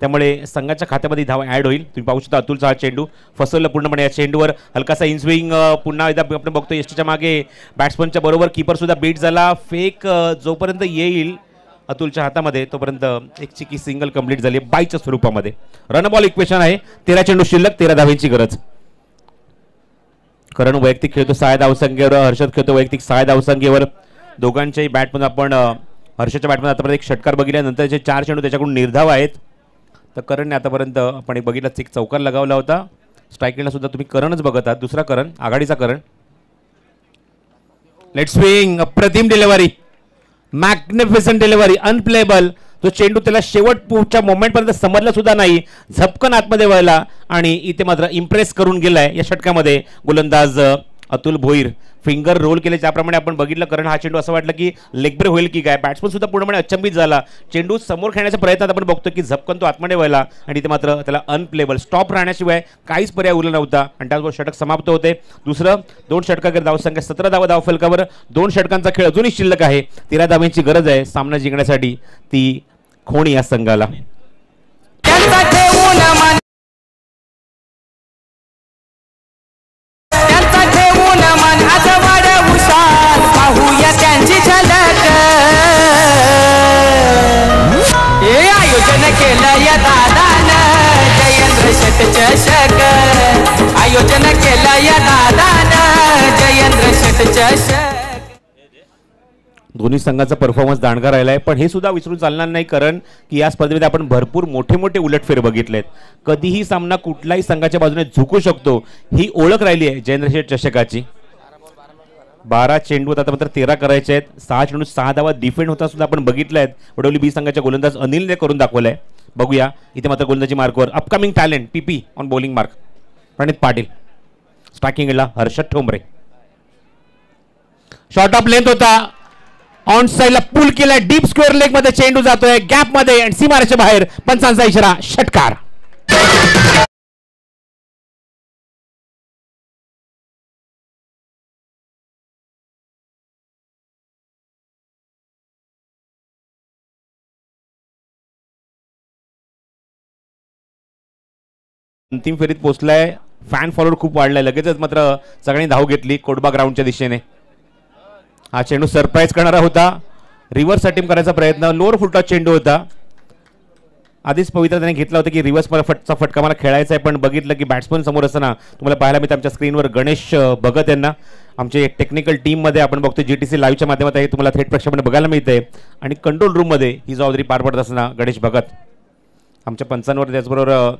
त्यामुळे संघाच्या खात्यामध्ये धाव ॲड होईल. तुम्ही पाहू शकता अतुलचा हा चेंडू. फसवलं पूर्णपणे म्हणजे या चेंडूवर. हलकासा इनस्विंग पुन्हा एकदा आपण बघतो एसटीच्या मागे. बॅट्समनच्या बरोबर कीपरसुद्धा बीट झाला. फेक जोपर्यंत येईल अतुलच्या हातामध्ये तोपर्यंत एक चिकी सिंगल कंप्लीट झाली बाईच्या स्वरूपामध्ये. रनबॉल इक्वेशन आहे. तेरा चेंडू शिल्लक तेरा धावेची गरज. करण वैयक्तिक खेळतो सहा धावसंख्येवर हर्षद खेळतो वैयक्तिक सहा धावसंख्येवर दोघांच्याही बॅटमध्ये आपण हर्षच्या बॅटमध्ये आतापर्यंत एक षटकार बघितल्यानंतर जे चार चेंडू त्याच्याकडून निर्धाव आहेत तर करणने आतापर्यंत आपण एक बघितलाच एक चौकार लगावला होता. स्ट्राईकला सुद्धा तुम्ही करणच बघत आहात दुसरा करण आघाडीचा करण. लेट स्विंग अप्रतिम डिलेवरी मॅग्निफिसंट डिलेवरी अनप्लेबल तो चेंडू त्याला शेवटच्या मोमेंटपर्यंत समजला सुद्धा नाही. झपकन आतमध्ये वळला आणि इथे मात्र इम्प्रेस करून गेलाय या षटकामध्ये गोलंदाज अतुल भोईर. फिंगर रोल केले. ज्याप्रमाणे आपण बघितलं कारण हा चेंडू असं वाटलं की लेगब्रेक होईल की काय? बॅट्समन सुद्धा पूर्णपणे अचंबित झाला. चेंडू समोर खेळण्याच्या प्रयत्नात आपण बघतो की झपकन तो आतमध्ये व्हायला आणि ते मात्र त्याला अनप्लेबल स्टॉप राहण्याशिवाय काहीच पर्याय उरला नव्हता. आणि त्याचबरोबर षटक समाप्त होते. दुसरं दोन षटकाकडे धावसंख्या सतरा धावा धाव फलकावर दोन षटकांचा खेळ अजूनही शिल्लक आहे. तेरा धाव्यांची गरज आहे. सामना जिंकण्यासाठी ती खोणी या संघाला. दोन्ही संघाचा परफॉर्मन्स दांडगा राहिला आहे पण हे सुद्धा विसरून चालणार नाही कारण की या स्पर्धेमध्ये आपण भरपूर मोठे मोठे उलटफेर बघितलेत. कधीही सामना कुठल्याही संघाच्या बाजूने झुकू शकतो ही ओळख राहिली आहे जयेंद्रशेठ चषकाची. बारा चेंडू आता मात्र तेरा करायचे आहेत. सहा चेंडू सहा धावा डिफेंड होता सुद्धा आपण बघितलं आहेत वडवली बी संघाच्या गोलंदाज अनिलने करून दाखवलं आहे बघूया इथे मात्र गोलंदाजी मार्कवर upcoming talent P P on bowling mark Pranit Patil. स्ट्रायकिंगला Harshad Thombre. Short of length होता. ऑन साईडला पुल केलाय. डीप स्क्वेअर लेगमध्ये चेंडू जातोय. गॅपमध्ये आणि सीमारेच्या बाहेर पंचांचा इशारा. षटकार. अंतिम फेरीत पोहोचलाय. फॅन फॉलोअर खूप वाढलाय. लगेचच मात्र सगळ्यांनी धाव घेतली. कोडबा ग्राउंडच्या दिशेने. हा चेंडू सरप्राईज करणारा होता. रिव्हर्स अटेम्प्ट करायचा प्रयत्न. लोअर फुलटॉस चेंडू होता. आधीच पवित्र त्याने घेतला होता की रिव्हर्स मला फटचा फटका मला खेळायचा आहे पण बघितलं की बॅट्समन समोर असताना तुम्हाला पाहायला मिळतं आमच्या स्क्रीनवर गणेश भगत यांना. आमचे टेक्निकल टीममध्ये आपण बघतो जी टी सी लाईव्हच्या माध्यमात हे तुम्हाला थेट प्रक्षेपण बघायला मिळते आणि कंट्रोल रूममध्ये ही जबाबदारी पार पडत असताना गणेश भगत. आमच्या पंचांवर त्याचबरोबर ओ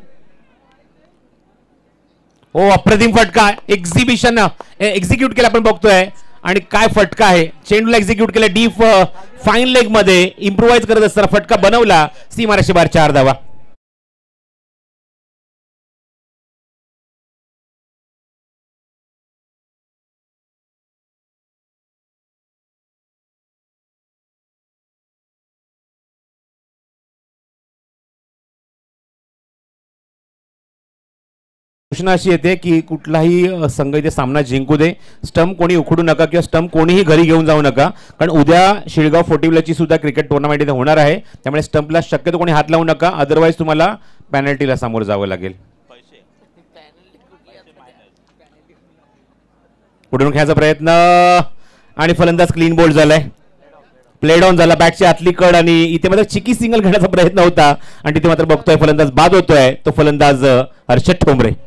हो अप्रतिम फटका. एक्झिबिशन एक्झिक्यूट केला आपण बघतोय. आणि काय फटका आहे? चेंडूला एक्झिक्यूट केला. डीप फाईन लेगमध्ये करत असताना फटका बनवला. सी महाराष्ट्र बार चार धावा. सूचना अशी येते की कुठलाही संघ इथे सामना जिंकू दे. स्टंप कोणी उखडू नका किंवा स्टंप कोणीही घरी घेऊन जाऊ नका. कारण उद्या शिळगाव फोर्टिवलाची सुद्धा क्रिकेट टुर्नामेंट इथे होणार आहे. त्यामुळे स्टंपला शक्यतो कोणी हात लावू नका. अदरवाईज तुम्हाला पॅनल्टीला सामोरं जावं लागेल. पुढून खेळायचा प्रयत्न. आणि फलंदाज क्लीन बोल्ड झालाय. प्लेड ऑन झाला. बॅटची आतली कड आणि इथे मात्र चिकी सिंगल घेण्याचा प्रयत्न होता. आणि तिथे मात्र बघतोय फलंदाज बाद होतोय. तो फलंदाज हर्षद ठोंबरे.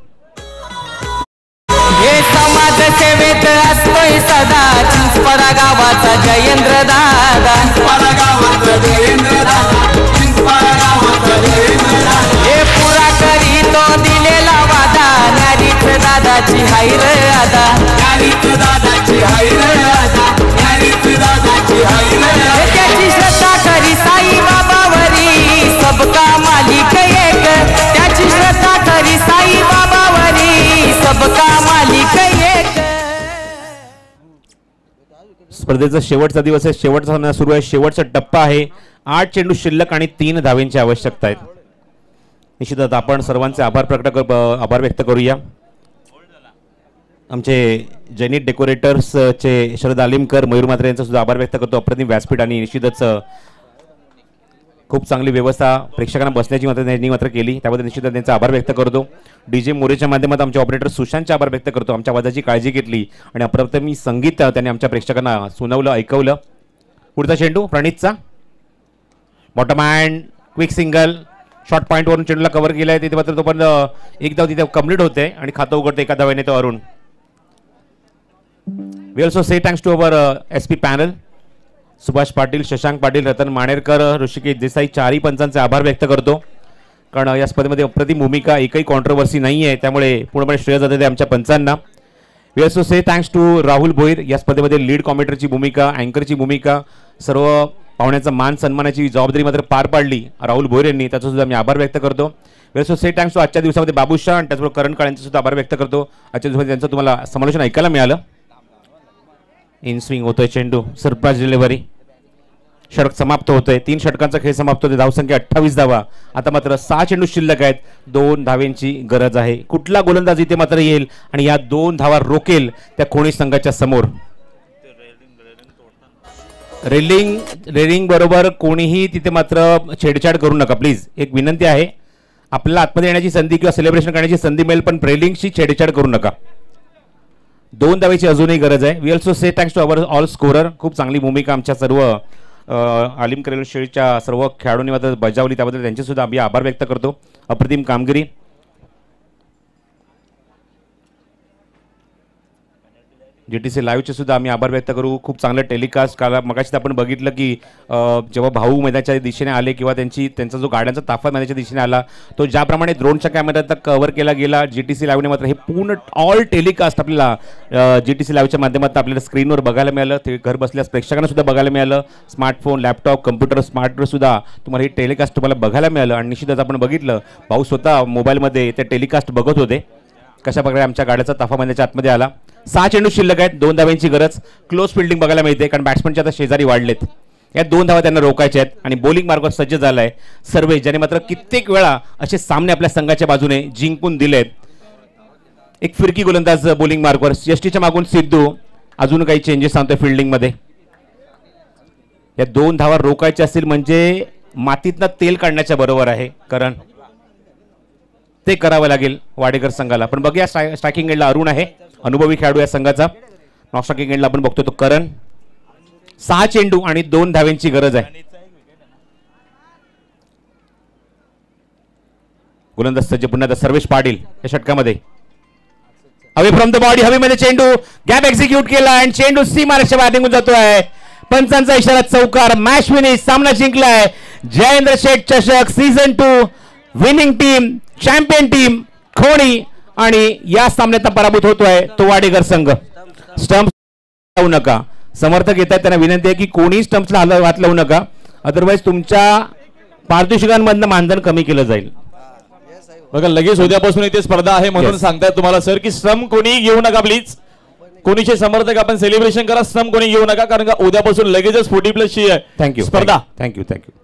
हे समाज सेवेत असतोय सदा. चिंचपडा गावाचा जयेंद्र दादा. हे पुरा करी तो दिलेला वादा. न्यारीच दादाची हायर आदा दादाची त्याची श्रद्धा करी साई बाबावरी सबका मालिक एक. त्याची श्रद्धा करी साई सबका मालिक एक. स्पर्धेचा शेवटचा दिवस आहे. शेवटचा सामना सुरू आहे. शेवटचा टप्पा आहे. आठ चेंडू शिल्लक आणि तीन धावेंची आवश्यकता आहे निश्चितच आपण सर्वांचे आभार प्रकट कर आभार व्यक्त करूया. आमचे जैनिक डेकोरेटर्सचे शरद आलिमकर मयूर मात्रे यांचा सुद्धा आभार व्यक्त करतो. अप्रतिम व्यासपीठ आणि निश्चितच खूप चांगली व्यवस्था प्रेक्षकांना बसण्याची मात्र त्यांनी मात्र केली. त्याबद्दल निश्चितच त्यांचा आभार व्यक्त करतो. डी जे मोरेच्या माध्यमात आमचे ऑपरेटर सुशांतचे आभार व्यक्त करतो. आमच्या आवाजाची काळजी घेतली आणि अप्रतिम संगीत त्यांनी आमच्या प्रेक्षकांना सुनावलं ऐकवलं. पुढचा चेंडू प्रणितचा. Bottom hand quick single short पॉईंटवरून चेंडूला कव्हर केला आहे तिथे मात्र तो पण एक धाव तिथे कंप्लीट होते आणि खातं उघडतं एका धाव्याने तो Arun. We also say thanks to our S P panel Subhash Patil Shashank Patil Ratan Manerkar Hrishikesh Desai चारही पंचांचे आभार व्यक्त करतो. कारण या स्पर्धेमध्ये अप्रतिम भूमिका एकही कॉन्ट्रोवर्सी नाही आहे त्यामुळे पूर्णपणे श्रेय जाते ते आमच्या पंचांना. We also say thanks to Rahul Bhoir या स्पर्धेमध्ये लीड कॉमेंटरची भूमिका अँकरची भूमिका सर्व पाहुण्याचा मान सन्मानाची जबाबदारी मात्र पार पाडली राहुल भोईर यांनी. त्याचा सुद्धा मी आभार व्यक्त करतो. We also say thanks to आजच्या दिवसामध्ये बाबूशाह आणि त्याचबरोबर करण काळ्यांचा सुद्धा आभार व्यक्त करतो. आजच्या दिवसामध्ये त्यांचं तुम्हाला समालोचन ऐकायला मिळालं. इन स्विंग होतोय चेंडू. सरप्राईज डिलिव्हरी षटक समाप्त होतोय. तीन षटकांचा खेळ समाप्त होतोय. धावसंख्या अठ्ठावीस धावा आता मात्र सहा चेंडू शिल्लक आहेत. दोन धावेंची गरज आहे. कुठला गोलंदाज इथे मात्र येईल आणि या दोन धावा रोकेल त्या कोणी संघाच्या समोर. रेलिंग रेलिंग बरोबर कोणीही तिथे मात्र छेडछाड करू नका. प्लीज एक विनंती आहे. आपल्याला आतमध्ये येण्याची संधी किंवा सेलिब्रेशन करण्याची संधी मिळेल पण रेलिंगशी छेडछाड करू नका. दोन दावेची अजूनही गरज आहे. We also say thanks to our all scorer खूप चांगली भूमिका आमच्या सर्व आलिम करेल शेळीच्या सर्व खेळाडूंनी मात्र बजावली. त्याबद्दल त्यांचे सुद्धा आम्ही आभार व्यक्त करतो. अप्रतिम कामगिरी. जी टी सी लाईव्हचे सुद्धा आम्ही आभार व्यक्त करू. खूप चांगलं टेलिकास्ट काला मगाशी आपण बघितलं की जेव्हा भाऊ मैदानाच्या दिशेने आले किंवा त्यांची त्यांचा जो गाड्यांचा ताफा मैदानाच्या दिशेने आला तो ज्याप्रमाणे ड्रोनच्या कॅमेऱ्यात कव्हर केला गेला. जी टी सी लाईव्हने मात्र हे पूर्ण ऑल टेलिकास्ट आपल्याला जी टी सी लाईव्हच्या माध्यमातून आपल्याला स्क्रीनवर बघायला मिळालं. ते घर बसल्यास प्रेक्षकांना सुद्धा बघायला मिळालं. स्मार्टफोन लॅपटॉप कम्प्युटर स्मार्टवरसुद्धा तुम्हाला हे टेलिकास्ट तुम्हाला बघायला मिळालं. आणि निश्चितच आपण बघितलं भाऊ स्वतः मोबाईलमध्ये ते टेलिकास्ट बघत होते. कशा प्रकारे आमच्या गाड्याचा ताफा मैदानाच्या आतमध्ये आला? सहा चेंडू शिल्लक आहेत दोन धाव्यांची गरज क्लोज फिल्डिंग बघायला मिळते कारण बॅट्समनच्या आता शेजारी वाढलेत. या दोन धावा त्यांना रोखायच्या आहेत आणि बॉलिंग मार्गावर सज्ज झाला आहे सर्वे ज्याने मात्र कित्येक वेळा असे सामने आपल्या संघाच्या बाजूने जिंकून दिलेत. एक फिरकी गोलंदाज बॉलिंग मार्कवर यष्टीच्या मागून सिद्धू अजून काही चेंजेस सांगतोय फिल्डिंगमध्ये या दोन धावा रोखायच्या असतील म्हणजे मातीतनं तेल काढण्याच्या बरोबर आहे कारण. ते करावं लागेल वाडेकर संघाला. पण बघूया स्ट्रायकिंग एंडला अरुण आहे. अनुभवी खेळाडू या संघाचा. नॉन स्ट्रायकिंग एंडला आपण बघतो तो करण. सहा चेंडू आणि दोन धाव्यांची गरज आहे. गोलंदाज सज्ज पुन्हा सर्वेश पाटील या षटकामध्ये. हवे फ्रॉम द बॉडी हवेमध्ये चेंडू. गॅप एक्झिक्यूट केला आणि चेंडू सी महाराष्ट्र बॅटिंग जातोय. पंचांचा इशारा चौकार मॅच फिनिश सामना जिंकलाय. जयेंद्र शेठ चषक season two winning team champion team Khoni आणि या सामन्यात पराभूत होतोय तो वाडेकर संघ. स्टंप लावू नका. समर्थक येतात त्यांना विनंती आहे की कोणी स्टंप्सला हात हात लावू नका. अदरवाईज तुमच्या पारितोषिकांमधनं मानधन कमी केलं जाईल. बघा लगेच उद्यापासून इथे स्पर्धा आहे म्हणून Yes. सांगतायत तुम्हाला सर की श्रम कोणी घेऊ नका प्लीज कोणीचे समर्थक आपण सेलिब्रेशन करा श्रम कोणी घेऊ नका कारण का उद्यापासून लगेचच फोर्टी प्लस ची थँक्यू स्पर्धा. Thank you thank you